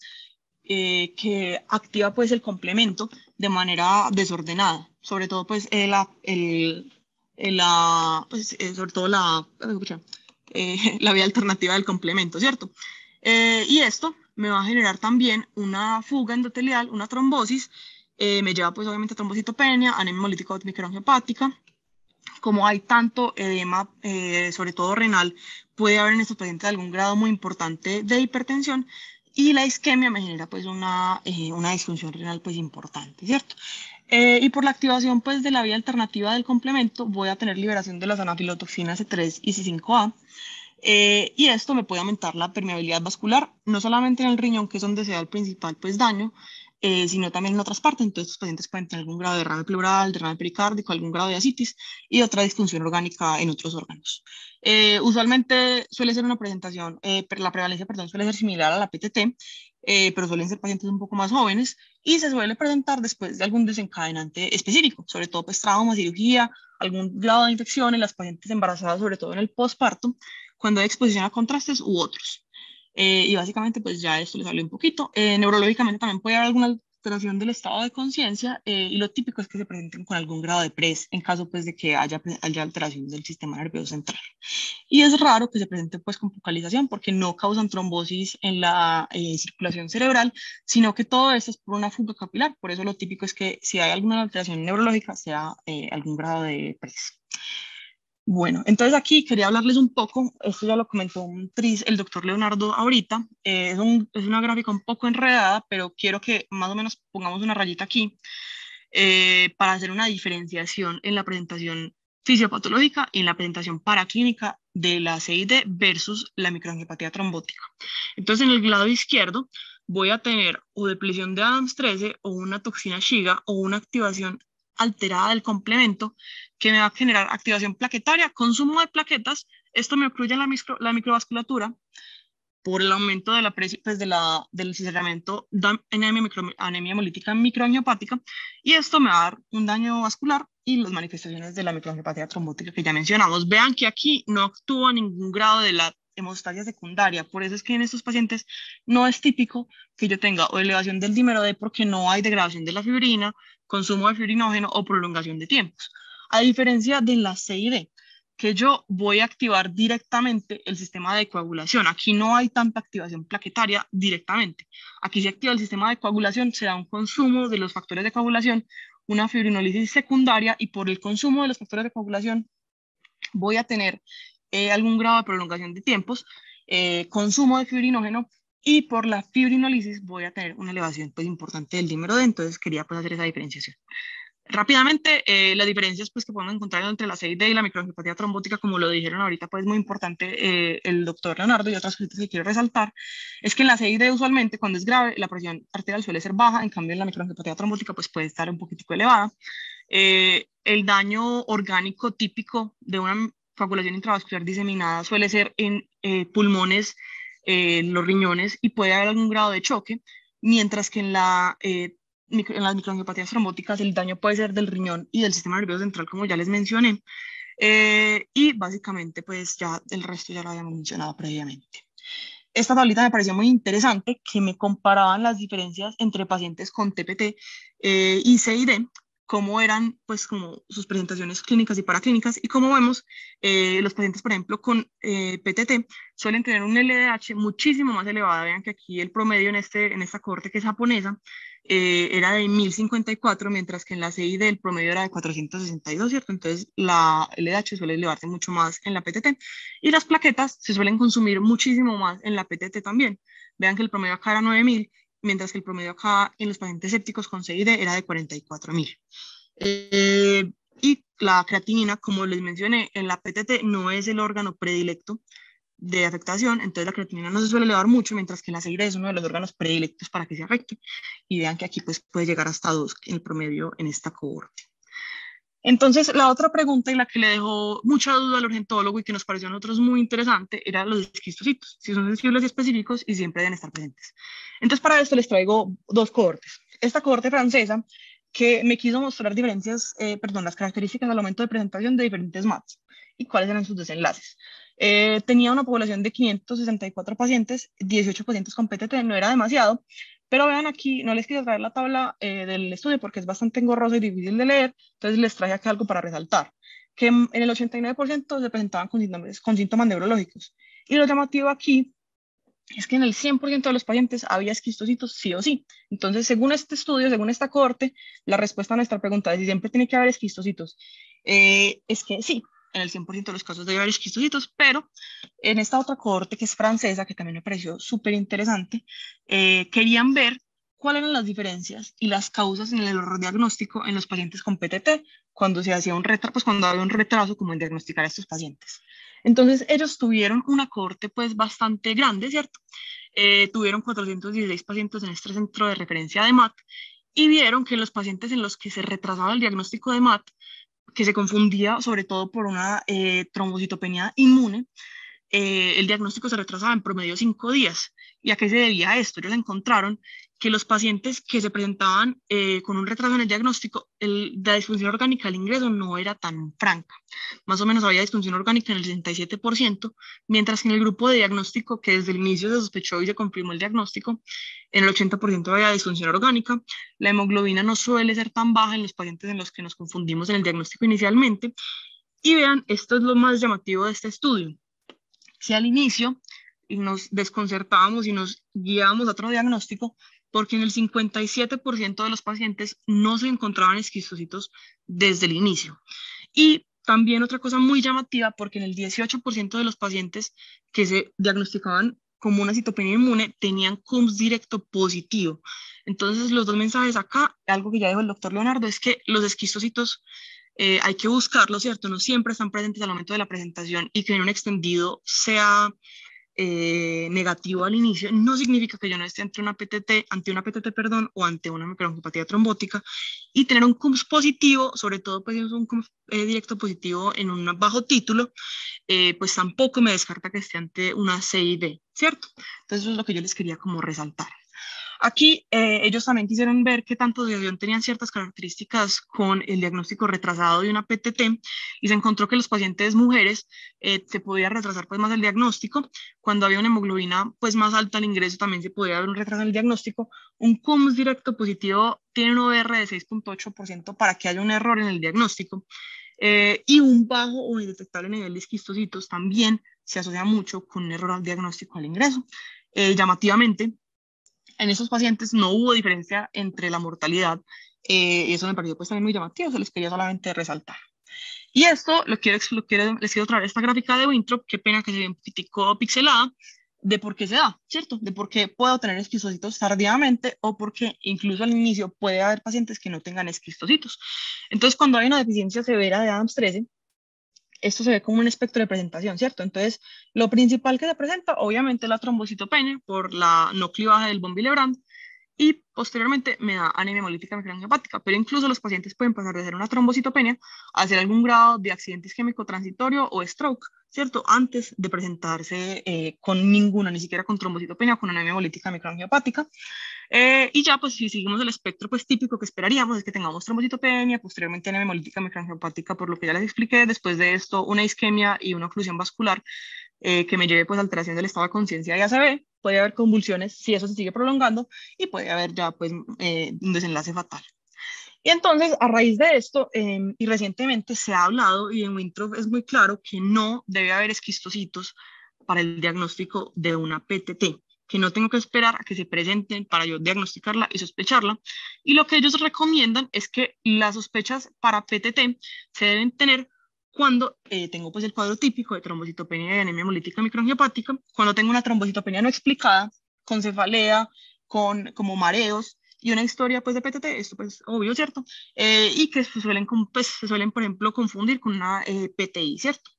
eh, que activa pues el complemento de manera desordenada, sobre todo pues el, el, la, pues, eh, sobre todo la, eh, la vía alternativa del complemento, ¿cierto? y esto me va a generar también una fuga endotelial, una trombosis, me lleva pues obviamente a trombocitopenia, anemia hemolítica microangiopática, como hay tanto edema, eh, sobre todo renal, puede haber en estos pacientes algún grado muy importante de hipertensión y la isquemia me genera pues una, eh, una disfunción renal pues importante, ¿cierto? Eh, y por la activación pues de la vía alternativa del complemento voy a tener liberación de las anafilotoxinas C3 y C5A eh, y esto me puede aumentar la permeabilidad vascular, no solamente en el riñón que es donde se da el principal pues daño, eh, sino también en otras partes. Entonces, los pacientes pueden tener algún grado de derrame pleural, derrame pericárdico, algún grado de asitis y otra disfunción orgánica en otros órganos. Eh, usualmente suele ser una presentación, eh, la prevalencia, perdón, suele ser similar a la PTT, pero suelen ser pacientes un poco más jóvenes y se suele presentar después de algún desencadenante específico, sobre todo pues trauma, cirugía, algún grado de infección en las pacientes embarazadas, sobre todo en el postparto, cuando hay exposición a contrastes u otros. Eh, y básicamente, pues ya esto les hablé un poquito. Eh, neurológicamente también puede haber alguna alteración del estado de conciencia eh, y lo típico es que se presenten con algún grado de PRES en caso pues de que haya, haya alteración del sistema nervioso central. Y es raro que se presente pues con focalización porque no causan trombosis en la circulación cerebral, sino que todo esto es por una fuga capilar. Por eso lo típico es que si hay alguna alteración neurológica sea algún grado de PRES. Bueno, entonces aquí quería hablarles un poco, esto ya lo comentó un tris, el doctor Leonardo ahorita, eh, es, es, una gráfica un poco enredada, pero quiero que más o menos pongamos una rayita aquí eh, para hacer una diferenciación en la presentación fisiopatológica y en la presentación paraclínica de la CID versus la microangiopatía trombótica. Entonces en el lado izquierdo voy a tener o depresión de Adams 13 o una toxina Shiga o una activación alterada del complemento que me va a generar activación plaquetaria, consumo de plaquetas, esto me ocluye la, la microvasculatura por el aumento de la pues de la, del cisteramiento anemia, micro, anemia hemolítica microangiopática y esto me va a dar un daño vascular y las manifestaciones de la microangiopatía trombótica que ya mencionamos. Vean que aquí no actúa ningún grado de la hemostasia secundaria, por eso es que en estos pacientes no es típico que yo tenga o elevación del dímero D porque no hay degradación de la fibrina, consumo de fibrinógeno o prolongación de tiempos. A diferencia de la CID, que yo voy a activar directamente el sistema de coagulación. Aquí no hay tanta activación plaquetaria directamente. Aquí se activa el sistema de coagulación, se da un consumo de los factores de coagulación, una fibrinolisis secundaria y por el consumo de los factores de coagulación voy a tener eh, algún grado de prolongación de tiempos, eh, consumo de fibrinógeno y por la fibrinolisis voy a tener una elevación pues, importante del dímero D, entonces quería pues, hacer esa diferenciación. Rápidamente, eh, las diferencias pues, que podemos encontrar entre la CID y la microangiopatía trombótica, como lo dijeron ahorita, pues muy importante eh, el doctor Leonardo y otras cosas que quiero resaltar, es que en la CID usualmente cuando es grave la presión arterial suele ser baja, en cambio en la microangiopatía trombótica pues puede estar un poquitico elevada. Eh, el daño orgánico típico de una coagulación intravascular diseminada suele ser en pulmones eh, los riñones y puede haber algún grado de choque, mientras que en, la, eh, en las microangiopatías trombóticas el daño puede ser del riñón y del sistema nervioso central, como ya les mencioné. Eh, y básicamente, pues ya el resto ya lo habíamos mencionado previamente. Esta tablita me pareció muy interesante, que me comparaban las diferencias entre pacientes con TPT y CID, cómo eran pues como sus presentaciones clínicas y paraclínicas. Y como vemos eh, los pacientes por ejemplo con eh, PTT suelen tener un LDH muchísimo más elevado. Vean que aquí el promedio en, este, en esta corte que es japonesa eh, era de 1054 mientras que en la CID el promedio era de 462 cierto entonces la LDH suele elevarse mucho más en la PTT y las plaquetas se suelen consumir muchísimo más en la PTT también. Vean que el promedio acá era 9000 mientras que el promedio acá en los pacientes sépticos con CID era de 44.000. Eh, y la creatinina, como les mencioné, en la PTT no es el órgano predilecto de afectación, entonces la creatinina no se suele elevar mucho, mientras que la CID es uno de los órganos predilectos para que se afecte. Y vean que aquí pues, puede llegar hasta 2 en el promedio en esta cohorte. Entonces, la otra pregunta y la que le dejó mucha duda al urgentólogo y que nos pareció a nosotros muy interesante era los esquistocitos, si son sensibles y específicos y siempre deben estar presentes. Entonces, para esto les traigo dos cohortes. Esta cohorte francesa que me quiso mostrar diferencias, eh, perdón, las características al momento de presentación de diferentes MATs y cuáles eran sus desenlaces. Eh, tenía una población de 564 pacientes, 18 pacientes con PTT, no era demasiado, pero vean aquí, no les quiero traer la tabla eh, del estudio porque es bastante engorroso y difícil de leer, entonces les traje aquí algo para resaltar, que en el 89% se presentaban con síntomas, con síntomas neurológicos. Y lo llamativo aquí es que en el 100% de los pacientes había esquistocitos sí o sí. Entonces, según este estudio, según esta corte, la respuesta a nuestra pregunta de si siempre tiene que haber esquistocitos eh, es que sí, en el 100% de los casos debe haber esquistocitos, pero en esta otra cohorte que es francesa, que también me pareció súper interesante, eh, querían ver cuáles eran las diferencias y las causas en el error diagnóstico en los pacientes con PTT cuando se hacía un retraso, pues cuando había un retraso como en diagnosticar a estos pacientes. Entonces ellos tuvieron una cohorte pues bastante grande, ¿cierto? Eh, tuvieron 416 pacientes en este centro de referencia de MAT y vieron que los pacientes en los que se retrasaba el diagnóstico de MAT, que se confundía sobre todo por una eh, trombocitopenia inmune, eh, el diagnóstico se retrasaba en promedio cinco días. ¿Y a qué se debía esto? Ellos encontraron que los pacientes que se presentaban eh, con un retraso en el diagnóstico, el, la disfunción orgánica al ingreso no era tan franca. Más o menos había disfunción orgánica en el 67%, mientras que en el grupo de diagnóstico, que desde el inicio se sospechó y se confirmó el diagnóstico, en el 80% había disfunción orgánica. La hemoglobina no suele ser tan baja en los pacientes en los que nos confundimos en el diagnóstico inicialmente. Y vean, esto es lo más llamativo de este estudio si al inicio nos desconcertábamos y nos guiábamos a otro diagnóstico, porque en el 57% de los pacientes no se encontraban esquistocitos desde el inicio. Y también otra cosa muy llamativa, porque en el 18% de los pacientes que se diagnosticaban como una citopenia inmune tenían CUMS directo positivo. Entonces, los dos mensajes acá, algo que ya dijo el doctor Leonardo, es que los esquistocitos eh, hay que buscarlo, ¿cierto? No siempre están presentes al momento de la presentación y que en un extendido sea eh, negativo al inicio, no significa que yo no esté ante una PTT, ante una PTT, perdón, o ante una microangiopatía trombótica y tener un CUMS positivo, sobre todo pues es un CUMS eh, directo positivo en un bajo título, pues tampoco me descarta que esté ante una CID, ¿cierto? Entonces eso es lo que yo les quería como resaltar. Aquí eh, ellos también quisieron ver qué tanto de avión tenían ciertas características con el diagnóstico retrasado de una PTT y se encontró que los pacientes mujeres eh, se podía retrasar pues más el diagnóstico. Cuando había una hemoglobina pues más alta al ingreso también se podía haber un retraso en el diagnóstico. Un CUMS directo positivo tiene un OR de 6.8% para que haya un error en el diagnóstico. Eh, y un bajo o indetectable nivel de esquistocitos también se asocia mucho con un error al diagnóstico al ingreso. llamativamente, en esos pacientes no hubo diferencia entre la mortalidad eh, y eso me pareció pues también muy llamativo, se les quería solamente resaltar. Y esto lo quiero, lo les quiero traer esta gráfica de Winthrop, qué pena que se ve un poquitico pixelada, de por qué se da, ¿cierto? De por qué puedo tener esquistocitos tardíamente o porque incluso al inicio puede haber pacientes que no tengan esquistocitos. Entonces, cuando hay una deficiencia severa de Adams 13, esto se ve como un espectro de presentación, ¿cierto? Entonces, lo principal que se presenta, obviamente, la trombocitopenia por la no clivaje del von y posteriormente me da anemia hemolítica microangiopática, pero incluso los pacientes pueden pasar de ser una trombocitopenia a hacer algún grado de accidente isquémico transitorio o stroke, ¿cierto? Antes de presentarse eh, con ninguna, ni siquiera con trombocitopenia, con anemia hemolítica microangiopática. Eh, y ya, pues si seguimos el espectro pues típico que esperaríamos es que tengamos trombocitopenia, posteriormente anemia hemolítica microangiopática, por lo que ya les expliqué, después de esto una isquemia y una oclusión vascular eh, que me lleve pues alteración del estado de conciencia y ACV, puede haber convulsiones si eso se sigue prolongando y puede haber ya pues eh, un desenlace fatal. Y entonces, a raíz de esto, em, y recientemente se ha hablado, y en Winthrop es muy claro, que no debe haber esquistocitos para el diagnóstico de una PTT que no tengo que esperar a que se presenten para yo diagnosticarla y sospecharla. Y lo que ellos recomiendan es que las sospechas para PTT se deben tener cuando eh, tengo pues el cuadro típico de trombocitopenia y anemia hemolítica microangiopática, cuando tengo una trombocitopenia no explicada, con cefalea, con como mareos y una historia pues de PTT, esto pues obvio, ¿cierto? Eh, y que se suelen, pues, se suelen, por ejemplo, confundir con una eh, PTI, ¿cierto?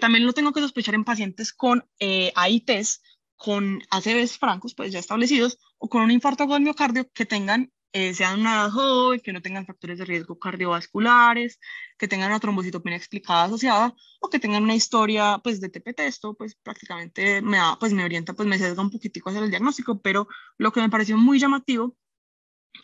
también lo tengo que sospechar en pacientes con AITs con ACVs francos, pues ya establecidos, o con un infarto agudo miocardio que tengan, eh, sean una joven, que no tengan factores de riesgo cardiovasculares, que tengan una trombocitopenia explicada asociada, o que tengan una historia, pues, de TPT, esto, pues, prácticamente me da, pues, me orienta, pues, me sesga un poquitico hacia el diagnóstico, pero lo que me pareció muy llamativo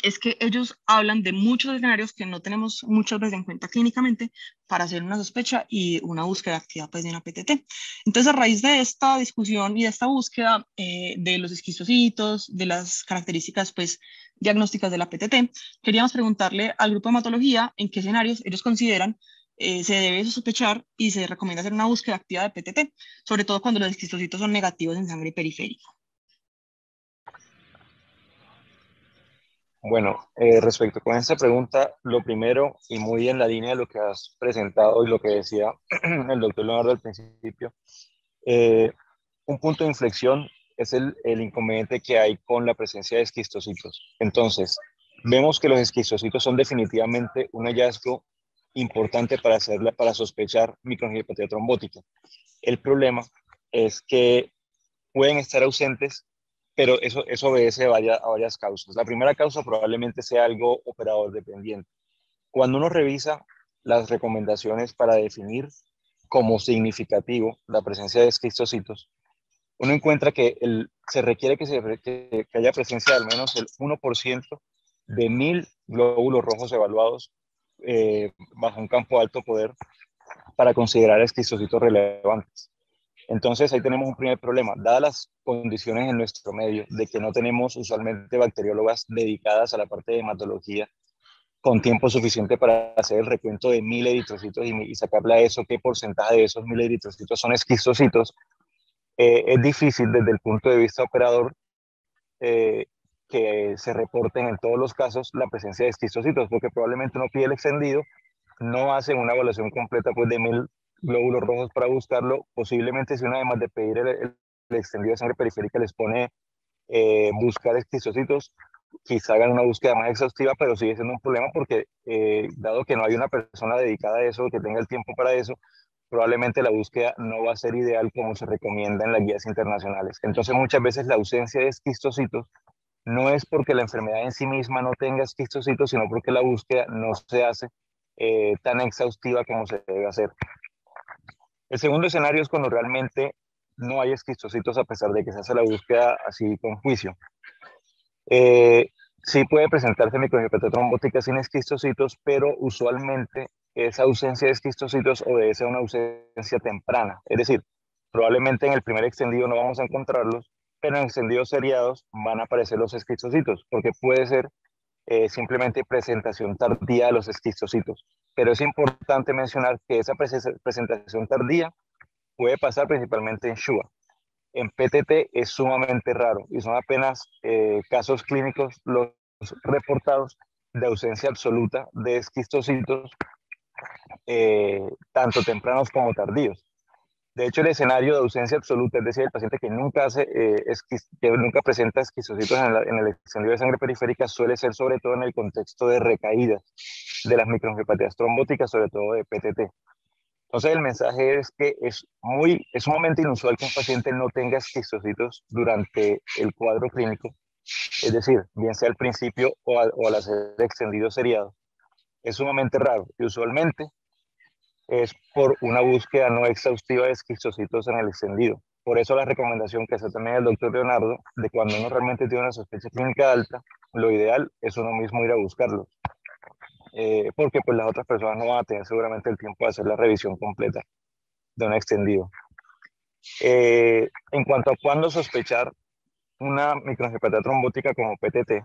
es que ellos hablan de muchos escenarios que no tenemos muchas veces en cuenta clínicamente para hacer una sospecha y una búsqueda activa pues, de una PTT. Entonces, a raíz de esta discusión y de esta búsqueda eh, de los esquizocitos, de las características pues, diagnósticas de la PTT, queríamos preguntarle al grupo de hematología en qué escenarios ellos consideran eh, se debe sospechar y se recomienda hacer una búsqueda activa de PTT, sobre todo cuando los esquizocitos son negativos en sangre periférica. Bueno, eh, respecto con esta pregunta, lo primero y muy en la línea de lo que has presentado y lo que decía el doctor Leonardo al principio, eh, un punto de inflexión es el, inconveniente que hay con la presencia de esquistocitos. Entonces, vemos que los esquistocitos son definitivamente un hallazgo importante para, hacerla, para sospechar microangiopatía trombótica. El problema es que pueden estar ausentes, pero eso, eso obedece a varias, a varias causas. La primera causa probablemente sea algo operador dependiente. Cuando uno revisa las recomendaciones para definir como significativo la presencia de esquistocitos, uno encuentra que se requiere que haya presencia de al menos el 1% de mil glóbulos rojos evaluados eh, bajo un campo de alto poder para considerar esquistocitos relevantes. Entonces ahí tenemos un primer problema. Dadas las condiciones en nuestro medio de que no tenemos usualmente bacteriólogas dedicadas a la parte de hematología con tiempo suficiente para hacer el recuento de mil eritrocitos y, y sacarle a eso qué porcentaje de esos mil eritrocitos son esquistocitos, eh, es difícil desde el punto de vista operador eh, que se reporten en todos los casos la presencia de esquistocitos, porque probablemente uno pide el extendido, no hacen una evaluación completa pues, de mil glóbulos rojos para buscarlo, posiblemente si uno además de pedir el, el, extendido de sangre periférica les pone eh, buscar esquistocitos, quizá hagan una búsqueda más exhaustiva, pero sigue siendo un problema porque eh, dado que no hay una persona dedicada a eso, que tenga el tiempo para eso, probablemente la búsqueda no va a ser ideal como se recomienda en las guías internacionales. Entonces muchas veces la ausencia de esquistocitos no es porque la enfermedad en sí misma no tenga esquistocitos, sino porque la búsqueda no se hace eh, tan exhaustiva como se debe hacer. El segundo escenario es cuando realmente no hay esquistocitos a pesar de que se hace la búsqueda así con juicio. Eh, sí puede presentarse microangiopatía trombótica sin esquistocitos, pero usualmente esa ausencia de esquistocitos obedece a una ausencia temprana. Es decir, probablemente en el primer extendido no vamos a encontrarlos, pero en extendidos seriados van a aparecer los esquistocitos, porque puede ser eh, simplemente presentación tardía de los esquistocitos. Pero es importante mencionar que esa presentación tardía puede pasar principalmente en SHUA. En PTT es sumamente raro y son apenas eh, casos clínicos los reportados de ausencia absoluta de esquistocitos, eh, tanto tempranos como tardíos. De hecho, el escenario de ausencia absoluta, es decir, el paciente que nunca, hace, eh, que nunca presenta esquizocitos en, el extendido de sangre periférica, suele ser sobre todo en el contexto de recaídas de las microangiopatías trombóticas, sobre todo de PTT. Entonces, el mensaje es que es, muy, es sumamente inusual que un paciente no tenga esquizocitos durante el cuadro clínico, es decir, bien sea al principio o, o al hacer extendido seriado. Es sumamente raro y usualmente es por una búsqueda no exhaustiva de esquistocitos en el extendido. Por eso la recomendación que hace también el doctor Leonardo, de cuando uno realmente tiene una sospecha clínica alta, lo ideal es uno mismo ir a buscarlos. Eh, porque pues las otras personas no van a tener seguramente el tiempo de hacer la revisión completa de un extendido. Eh, en cuanto a cuándo sospechar una microangiopatía trombótica como PTT,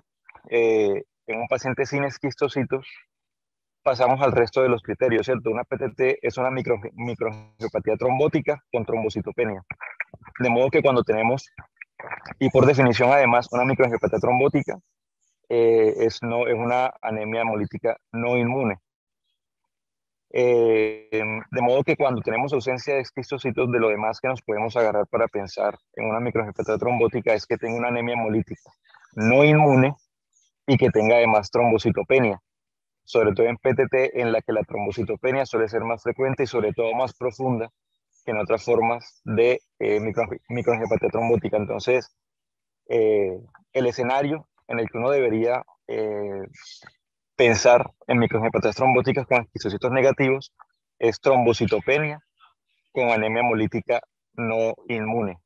eh, en un paciente sin esquistocitos, pasamos al resto de los criterios, ¿cierto? Una PTT es una micro, microangiopatía trombótica con trombocitopenia. De modo que cuando tenemos, y por definición además, una microangiopatía trombótica, eh, es, no, es una anemia hemolítica no inmune. Eh, de modo que cuando tenemos ausencia de esquistocitos, de lo demás que nos podemos agarrar para pensar en una microangiopatía trombótica es que tenga una anemia hemolítica no inmune y que tenga además trombocitopenia sobre todo en PTT, en la que la trombocitopenia suele ser más frecuente y sobre todo más profunda que en otras formas de eh, trombótica. Entonces, eh, el escenario en el que uno debería eh, pensar en microangiopatías trombóticas con esquizocitos negativos es trombocitopenia con anemia hemolítica no inmune.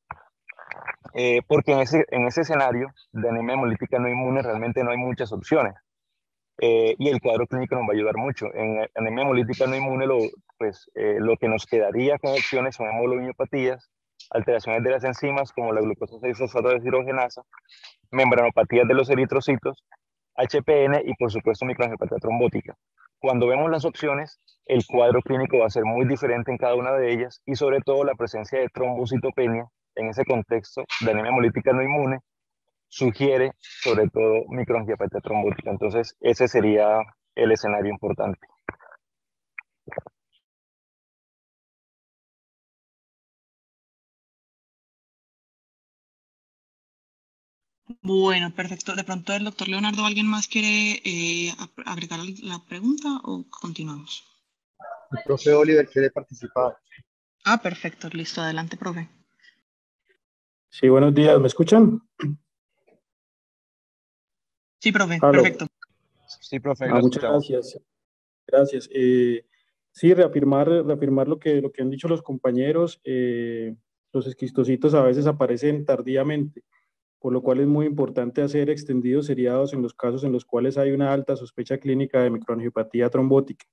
Eh, porque en ese, en ese escenario de anemia hemolítica no inmune realmente no hay muchas opciones. Eh, y el cuadro clínico nos va a ayudar mucho. En anemia hemolítica no inmune, lo, pues, eh, lo que nos quedaría con opciones son hemoglobinopatías, alteraciones de las enzimas como la glucosa 6-fosfato deshidrogenasa, membranopatías de los eritrocitos, HPN y por supuesto microangiopatía trombótica. Cuando vemos las opciones, el cuadro clínico va a ser muy diferente en cada una de ellas y sobre todo la presencia de trombocitopenia en ese contexto de anemia hemolítica no inmune sugiere sobre todo microangiopatía trombótica. Entonces, ese sería el escenario importante. Bueno, perfecto. De pronto el doctor Leonardo, ¿alguien más quiere eh, agregar la pregunta o continuamos? El profe Oliver quiere participar. Ah, perfecto. Listo. Adelante, profe. Sí, buenos días. ¿Me escuchan? Sí, profe. Perfecto. Sí, profe. Ah, muchas gracias. Gracias. Eh, sí, reafirmar, reafirmar lo que, lo que han dicho los compañeros. Eh, los esquistocitos a veces aparecen tardíamente por lo cual es muy importante hacer extendidos seriados en los casos en los cuales hay una alta sospecha clínica de microangiopatía trombótica.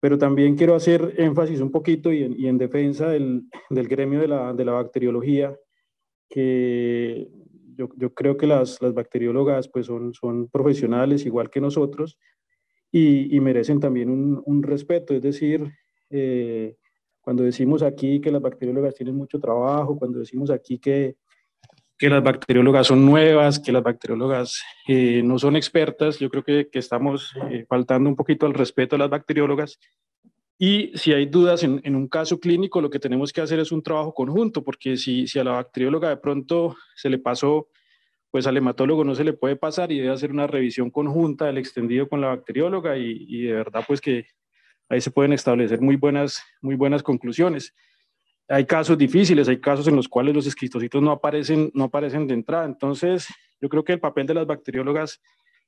Pero también quiero hacer énfasis un poquito y en, defensa del, gremio de la, bacteriología, que yo, creo que las, bacteriólogas pues son, son profesionales igual que nosotros y, merecen también un, respeto. Es decir, eh, cuando decimos aquí que las bacteriólogas tienen mucho trabajo, cuando decimos aquí que, que las bacteriólogas son nuevas, que las bacteriólogas eh, no son expertas. Yo creo que, que estamos eh, faltando un poquito al respeto a las bacteriólogas. Y si hay dudas en, en, un caso clínico, lo que tenemos que hacer es un trabajo conjunto, porque si, si a la bacterióloga de pronto se le pasó, pues al hematólogo no se le puede pasar y debe hacer una revisión conjunta del extendido con la bacterióloga y, y de verdad pues que ahí se pueden establecer muy buenas, muy buenas conclusiones hay casos difíciles, hay casos en los cuales los esquistocitos no aparecen, no aparecen de entrada. Entonces, yo creo que el papel de las bacteriólogas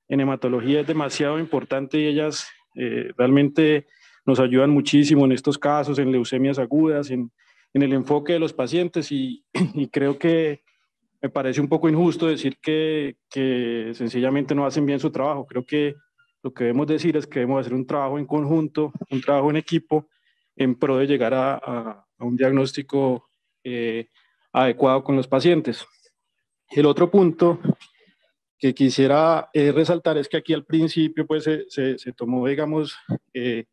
en hematología es demasiado importante y ellas eh, realmente nos ayudan muchísimo en estos casos, en leucemias agudas, en, en el enfoque de los pacientes y, y, creo que me parece un poco injusto decir que, que, sencillamente no hacen bien su trabajo. Creo que lo que debemos decir es que debemos hacer un trabajo en conjunto, un trabajo en equipo en pro de llegar a a un diagnóstico eh, adecuado con los pacientes. El otro punto que quisiera eh, resaltar es que aquí al principio pues se, se, tomó, digamos, eh,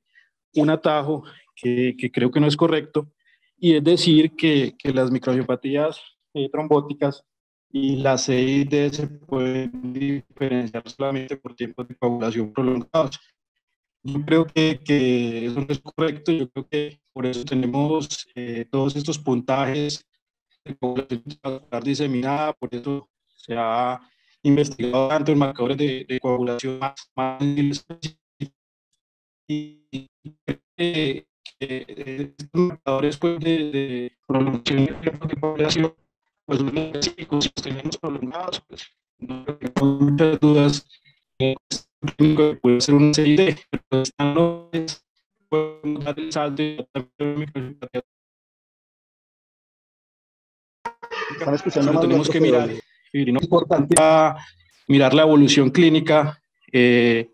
un atajo que, que, creo que no es correcto, y es decir que, que las microangiopatías trombóticas y las CID se pueden diferenciar solamente por tiempos de coagulación prolongados. Yo creo que, que, eso no es correcto, yo creo que por eso tenemos eh, todos estos puntajes de población diseminada, por eso se ha investigado tanto en marcadores de, de coagulación más, más y que, estos marcadores pues, de, de prolongación de población pues los tenemos prolongados, pues no tengo muchas dudas que puede ser un CID, pero esta no es, podemos dar el salto y Están escuchando más tenemos que mirar, no importante. mirar la evolución clínica, eh,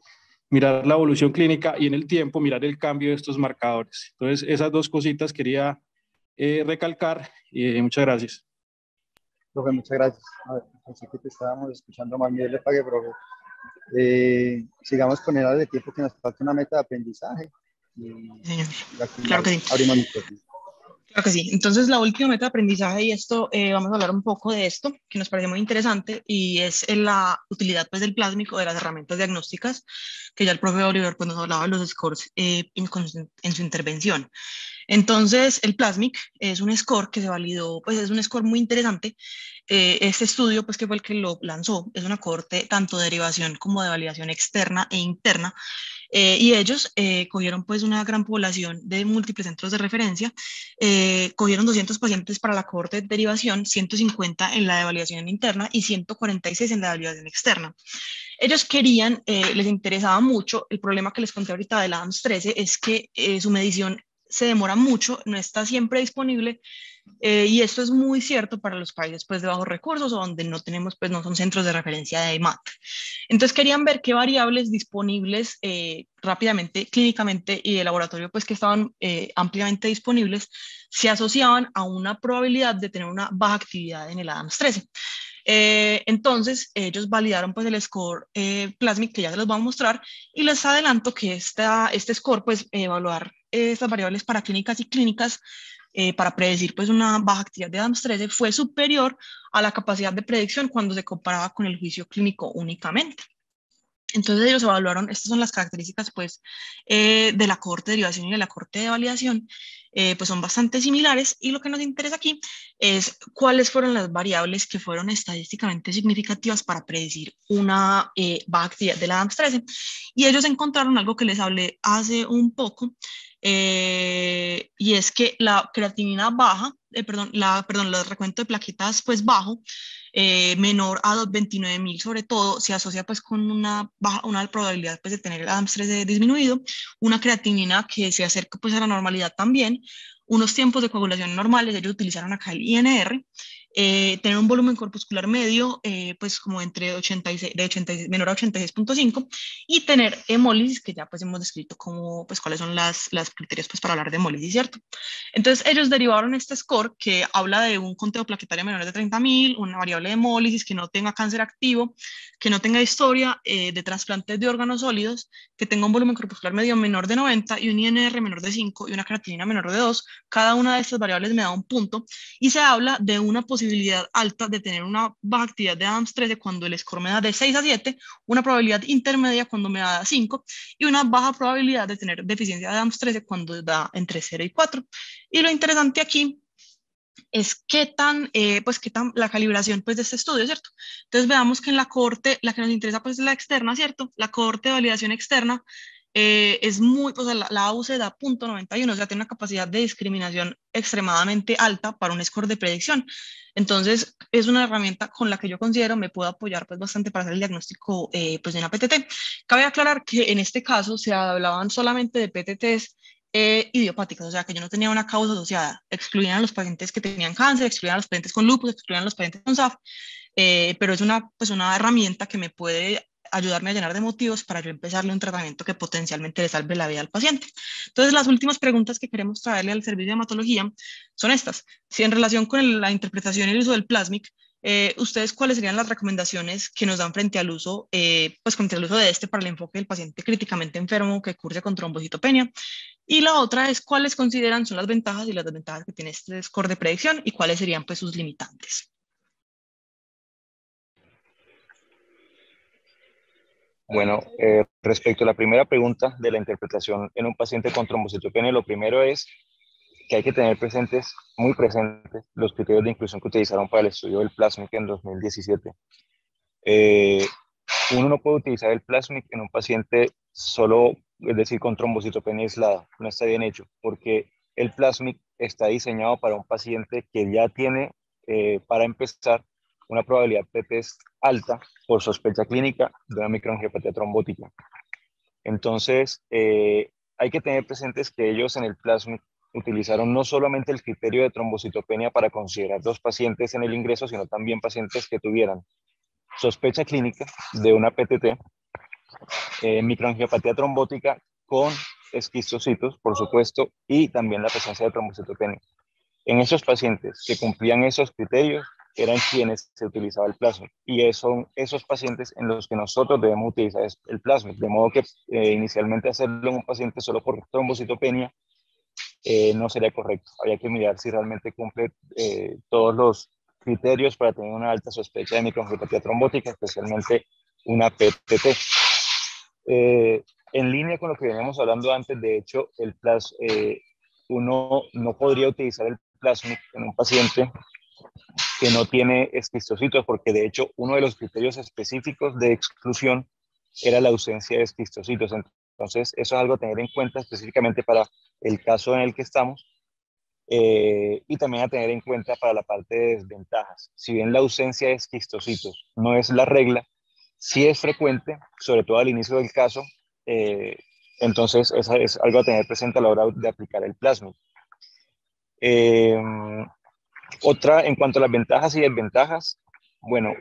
mirar la evolución clínica y en el tiempo mirar el cambio de estos marcadores. Entonces, esas dos cositas quería eh, recalcar y eh, muchas gracias. Profe, muchas gracias. A ver, pensé que te estábamos escuchando más bien, le pague, profe. Eh, sigamos con el de tiempo que nos falta una meta de aprendizaje. claro que sí. Claro que sí. Entonces, la última meta de aprendizaje, y esto eh, vamos a hablar un poco de esto, que nos parece muy interesante, y es en la utilidad pues, del plásmico, de las herramientas diagnósticas, que ya el profe Oliver pues, nos hablaba de los scores eh, en, su intervención. Entonces, el Plasmic es un score que se validó, pues es un score muy interesante. Eh, este estudio, pues que fue el que lo lanzó, es una corte tanto de derivación como de validación externa e interna. Eh, y ellos eh, cogieron pues una gran población de múltiples centros de referencia, cogieron 200 pacientes para la corte de derivación, 150 en la de validación interna y 146 en la de validación externa. Ellos querían, les interesaba mucho, el problema que les conté ahorita del ADAMS 13 es que su medición se demora mucho, no está siempre disponible eh, y esto es muy cierto para los países pues, de bajos recursos o donde no tenemos, pues no son centros de referencia de MAT. Entonces querían ver qué variables disponibles eh, rápidamente, clínicamente y de laboratorio pues que estaban eh, ampliamente disponibles se asociaban a una probabilidad de tener una baja actividad en el ADAMS 13. entonces, ellos validaron pues el score Plasmic, que ya se los voy a mostrar, y les adelanto que esta, este score, pues evaluar estas variables para clínicas y clínicas eh, para predecir pues una baja actividad de Adams 13 fue superior a la capacidad de predicción cuando se comparaba con el juicio clínico únicamente. Entonces ellos evaluaron, estas son las características pues eh, de la corte de derivación y de la corte de validación, eh, pues son bastante similares y lo que nos interesa aquí es cuáles fueron las variables que fueron estadísticamente significativas para predecir una eh, baja actividad de la ADAMS 13 y ellos encontraron algo que les hablé hace un poco y es que la creatinina baja, perdón, la, perdón, el recuento de plaquetas pues bajo eh, menor a 29.000 sobre todo, se asocia pues con una, baja, una probabilidad pues de tener el ADAMS 3 disminuido, una creatinina que se acerca pues a la normalidad también, unos tiempos de coagulación normales, ellos utilizaron acá el INR, eh, tener un volumen corpuscular medio, eh, pues como entre 86, de 86, menor a 86.5, y tener hemólisis, que ya pues hemos descrito como, pues cuáles son las, las criterios pues para hablar de hemólisis, ¿cierto? Entonces ellos derivaron este score que habla de un conteo plaquetario menor de 30.000, una variable de hemólisis que no tenga cáncer activo, que no tenga historia eh, de trasplantes de órganos sólidos, que tenga un volumen corpuscular medio menor de 90 y un INR menor de 5 y una creatinina menor de 2, cada una de estas variables me da un punto, y se habla de una posibilidad alta de tener una baja actividad de Adams 13 cuando el score me da de 6 a 7, una probabilidad intermedia cuando me da 5 y una baja probabilidad de tener deficiencia de Adams 13 cuando da entre 0 y 4. Y lo interesante aquí es qué tan, eh, pues qué tan la calibración pues de este estudio, ¿cierto? Entonces veamos que en la corte, la que nos interesa pues es la externa, ¿cierto? La corte de validación externa eh, es muy, pues la, la AUC da punto 91, o sea, tiene una capacidad de discriminación extremadamente alta para un score de predicción. Entonces, es una herramienta con la que yo considero me puedo apoyar pues bastante para hacer el diagnóstico eh, pues de una PTT. Cabe aclarar que en este caso se hablaban solamente de PTTs eh, idiopáticas, o sea, que yo no tenía una causa asociada. Excluían a los pacientes que tenían cáncer, excluían a los pacientes con lupus, excluían a los pacientes con SAF, eh, pero es una, pues una herramienta que me puede ayudarme a llenar de motivos para yo empezarle un tratamiento que potencialmente le salve la vida al paciente. Entonces, las últimas preguntas que queremos traerle al servicio de hematología son estas. Si en relación con la interpretación y el uso del plasmic, eh, ¿ustedes cuáles serían las recomendaciones que nos dan frente al uso, eh, pues frente al uso de este para el enfoque del paciente críticamente enfermo que cursa con trombocitopenia? Y la otra es cuáles consideran son las ventajas y las desventajas que tiene este score de predicción y cuáles serían pues sus limitantes. Bueno, eh, respecto a la primera pregunta de la interpretación en un paciente con trombocitopenia, lo primero es que hay que tener presentes, muy presentes, los criterios de inclusión que utilizaron para el estudio del Plasmic en 2017. Eh, uno no puede utilizar el Plasmic en un paciente solo, es decir, con trombocitopenia aislada, no está bien hecho, porque el Plasmic está diseñado para un paciente que ya tiene, eh, para empezar, una probabilidad de test alta por sospecha clínica de una microangiopatía trombótica. Entonces, eh, hay que tener presentes que ellos en el Plasmic utilizaron no solamente el criterio de trombocitopenia para considerar los pacientes en el ingreso, sino también pacientes que tuvieran sospecha clínica de una PTT, eh, microangiopatía trombótica con esquistocitos, por supuesto, y también la presencia de trombocitopenia. En esos pacientes que cumplían esos criterios, eran quienes se utilizaba el plasma. Y son esos pacientes en los que nosotros debemos utilizar el plasma. De modo que eh, inicialmente hacerlo en un paciente solo por trombocitopenia eh, no sería correcto. Habría que mirar si realmente cumple todos los criterios para tener una alta sospecha de microangiopatía trombótica, especialmente una PTT. En línea con lo que veníamos hablando antes, de hecho, el plas, uno no podría utilizar el plasma en un paciente que no tiene esquistocitos, porque de hecho uno de los criterios específicos de exclusión era la ausencia de esquistocitos. Entonces, eso es algo a tener en cuenta específicamente para el caso en el que estamos eh, y también a tener en cuenta para la parte de desventajas. Si bien la ausencia de esquistocitos no es la regla, sí es frecuente, sobre todo al inicio del caso, eh, entonces es algo a tener presente a la hora de aplicar el plasma. Eh, otra, en cuanto a las ventajas y desventajas, bueno,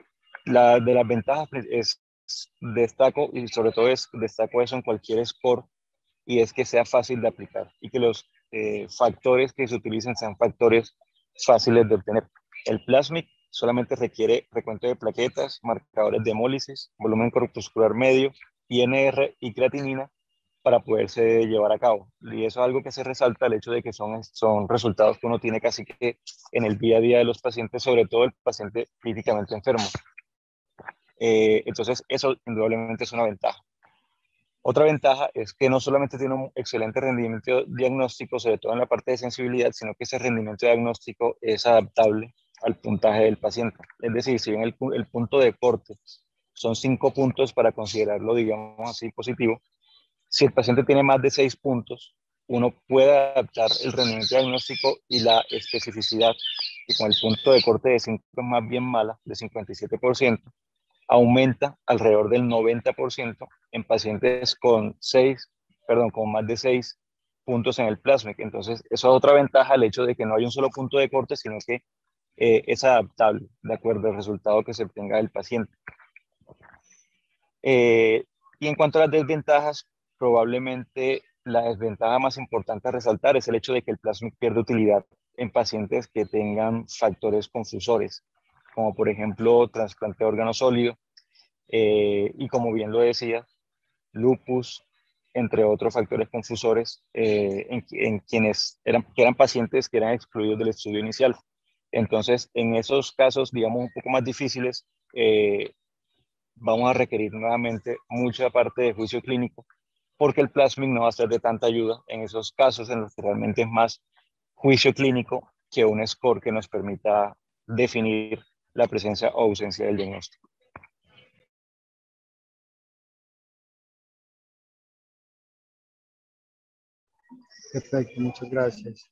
la de las ventajas es, destaco, y sobre todo es, destaco eso en cualquier sport, y es que sea fácil de aplicar y que los eh, factores que se utilicen sean factores fáciles de obtener. El Plasmic solamente requiere recuento de plaquetas, marcadores de hemólisis, volumen corpuscular medio, INR y creatinina, para poderse llevar a cabo. Y eso es algo que se resalta el hecho de que son, son resultados que uno tiene casi que en el día a día de los pacientes, sobre todo el paciente críticamente enfermo. Eh, entonces, eso indudablemente es una ventaja. Otra ventaja es que no solamente tiene un excelente rendimiento diagnóstico, sobre todo en la parte de sensibilidad, sino que ese rendimiento diagnóstico es adaptable al puntaje del paciente. Es decir, si bien el, punto de corte son cinco puntos para considerarlo, digamos así, positivo, si el paciente tiene más de seis puntos, uno puede adaptar el rendimiento diagnóstico y la especificidad, y con el punto de corte de 5 más bien mala, de 57%, aumenta alrededor del 90% en pacientes con 6, perdón, con más de 6 puntos en el plasmic. Entonces, eso es otra ventaja, el hecho de que no hay un solo punto de corte, sino que eh, es adaptable de acuerdo al resultado que se obtenga del paciente. Eh, y en cuanto a las desventajas, probablemente la desventaja más importante a resaltar es el hecho de que el plasmic pierde utilidad en pacientes que tengan factores confusores, como por ejemplo trasplante de órgano sólido, eh, y como bien lo decía, lupus, entre otros factores confusores, eh, en, quienes eran, que eran pacientes que eran excluidos del estudio inicial. Entonces, en esos casos, digamos, un poco más difíciles, eh, vamos a requerir nuevamente mucha parte de juicio clínico, porque el plasmic no va a ser de tanta ayuda en esos casos en los que realmente es más juicio clínico que un score que nos permita definir la presencia o ausencia del diagnóstico. Perfecto, muchas gracias.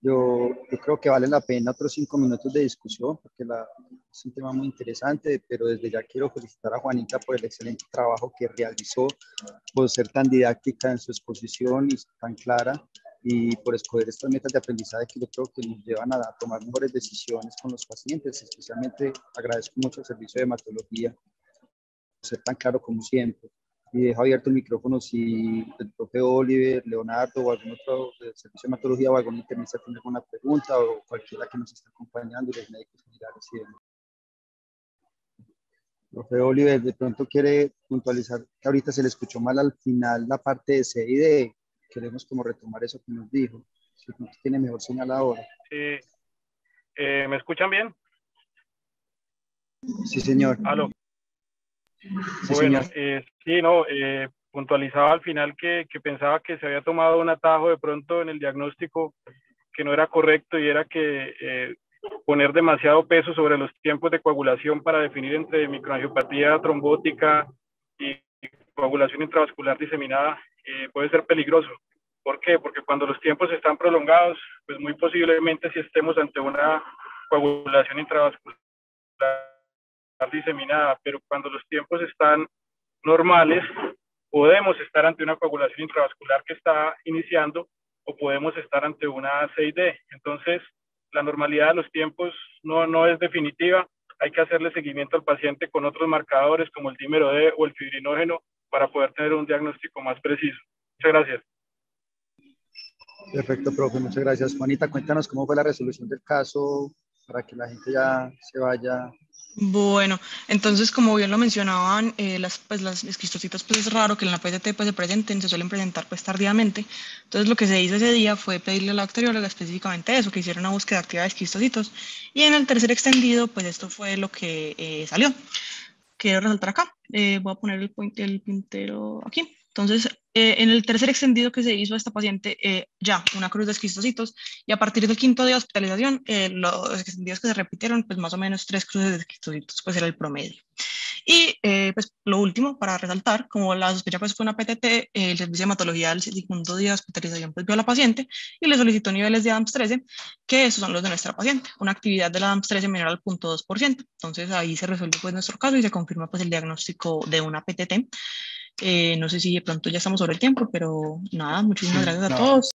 Yo, yo, creo que vale la pena otros cinco minutos de discusión porque la, es un tema muy interesante, pero desde ya quiero felicitar a Juanita por el excelente trabajo que realizó, por ser tan didáctica en su exposición y tan clara y por escoger estas metas de aprendizaje que yo creo que nos llevan a tomar mejores decisiones con los pacientes. Especialmente agradezco mucho el servicio de hematología, por ser tan claro como siempre y dejo abierto el micrófono si el profe Oliver, Leonardo o algún otro del servicio de hematología o algún internista tiene alguna pregunta o cualquiera que nos esté acompañando y los médicos generales y demás. Profe Oliver, de pronto quiere puntualizar que ahorita se le escuchó mal al final la parte de C y D. Queremos como retomar eso que nos dijo. Si tiene mejor señal ahora. Sí. Eh, ¿Me escuchan bien? Sí, señor. Aló bueno, eh, sí, no, eh, puntualizaba al final que, que, pensaba que se había tomado un atajo de pronto en el diagnóstico que no era correcto y era que eh, poner demasiado peso sobre los tiempos de coagulación para definir entre microangiopatía trombótica y coagulación intravascular diseminada eh, puede ser peligroso. ¿Por qué? Porque cuando los tiempos están prolongados, pues muy posiblemente si estemos ante una coagulación intravascular diseminada, pero cuando los tiempos están normales, podemos estar ante una coagulación intravascular que está iniciando o podemos estar ante una 6D. Entonces, la normalidad de los tiempos no, no es definitiva. Hay que hacerle seguimiento al paciente con otros marcadores como el dímero D o el fibrinógeno para poder tener un diagnóstico más preciso. Muchas gracias. Perfecto, profe. Muchas gracias. Juanita, cuéntanos cómo fue la resolución del caso para que la gente ya se vaya bueno, entonces como bien lo mencionaban, eh, las, pues, las pues es raro que en la PCT pues se presenten, se suelen presentar pues tardíamente. Entonces lo que se hizo ese día fue pedirle a la bacterióloga específicamente eso, que hiciera una búsqueda activa de esquistocitos. Y en el tercer extendido pues esto fue lo que eh, salió. Quiero resaltar acá, eh, voy a poner el, el pintero aquí. Entonces, eh, en el tercer extendido que se hizo a esta paciente, eh, ya una cruz de esquistocitos, y a partir del quinto día de hospitalización, eh, los extendidos que se repitieron, pues más o menos tres cruces de esquistocitos, pues era el promedio. Y pues lo último, para resaltar, como la sospecha pues fue una PTT, el servicio de hematología del segundo día de hospitalización pues vio a la paciente y le solicitó niveles de ADAMS 13, que esos son los de nuestra paciente, una actividad de la ADAMS 13 menor al 0.2%. Entonces ahí se resuelve pues nuestro caso y se confirma pues el diagnóstico de una PTT. Eh, no sé si de pronto ya estamos sobre el tiempo, pero nada, muchísimas gracias a todos.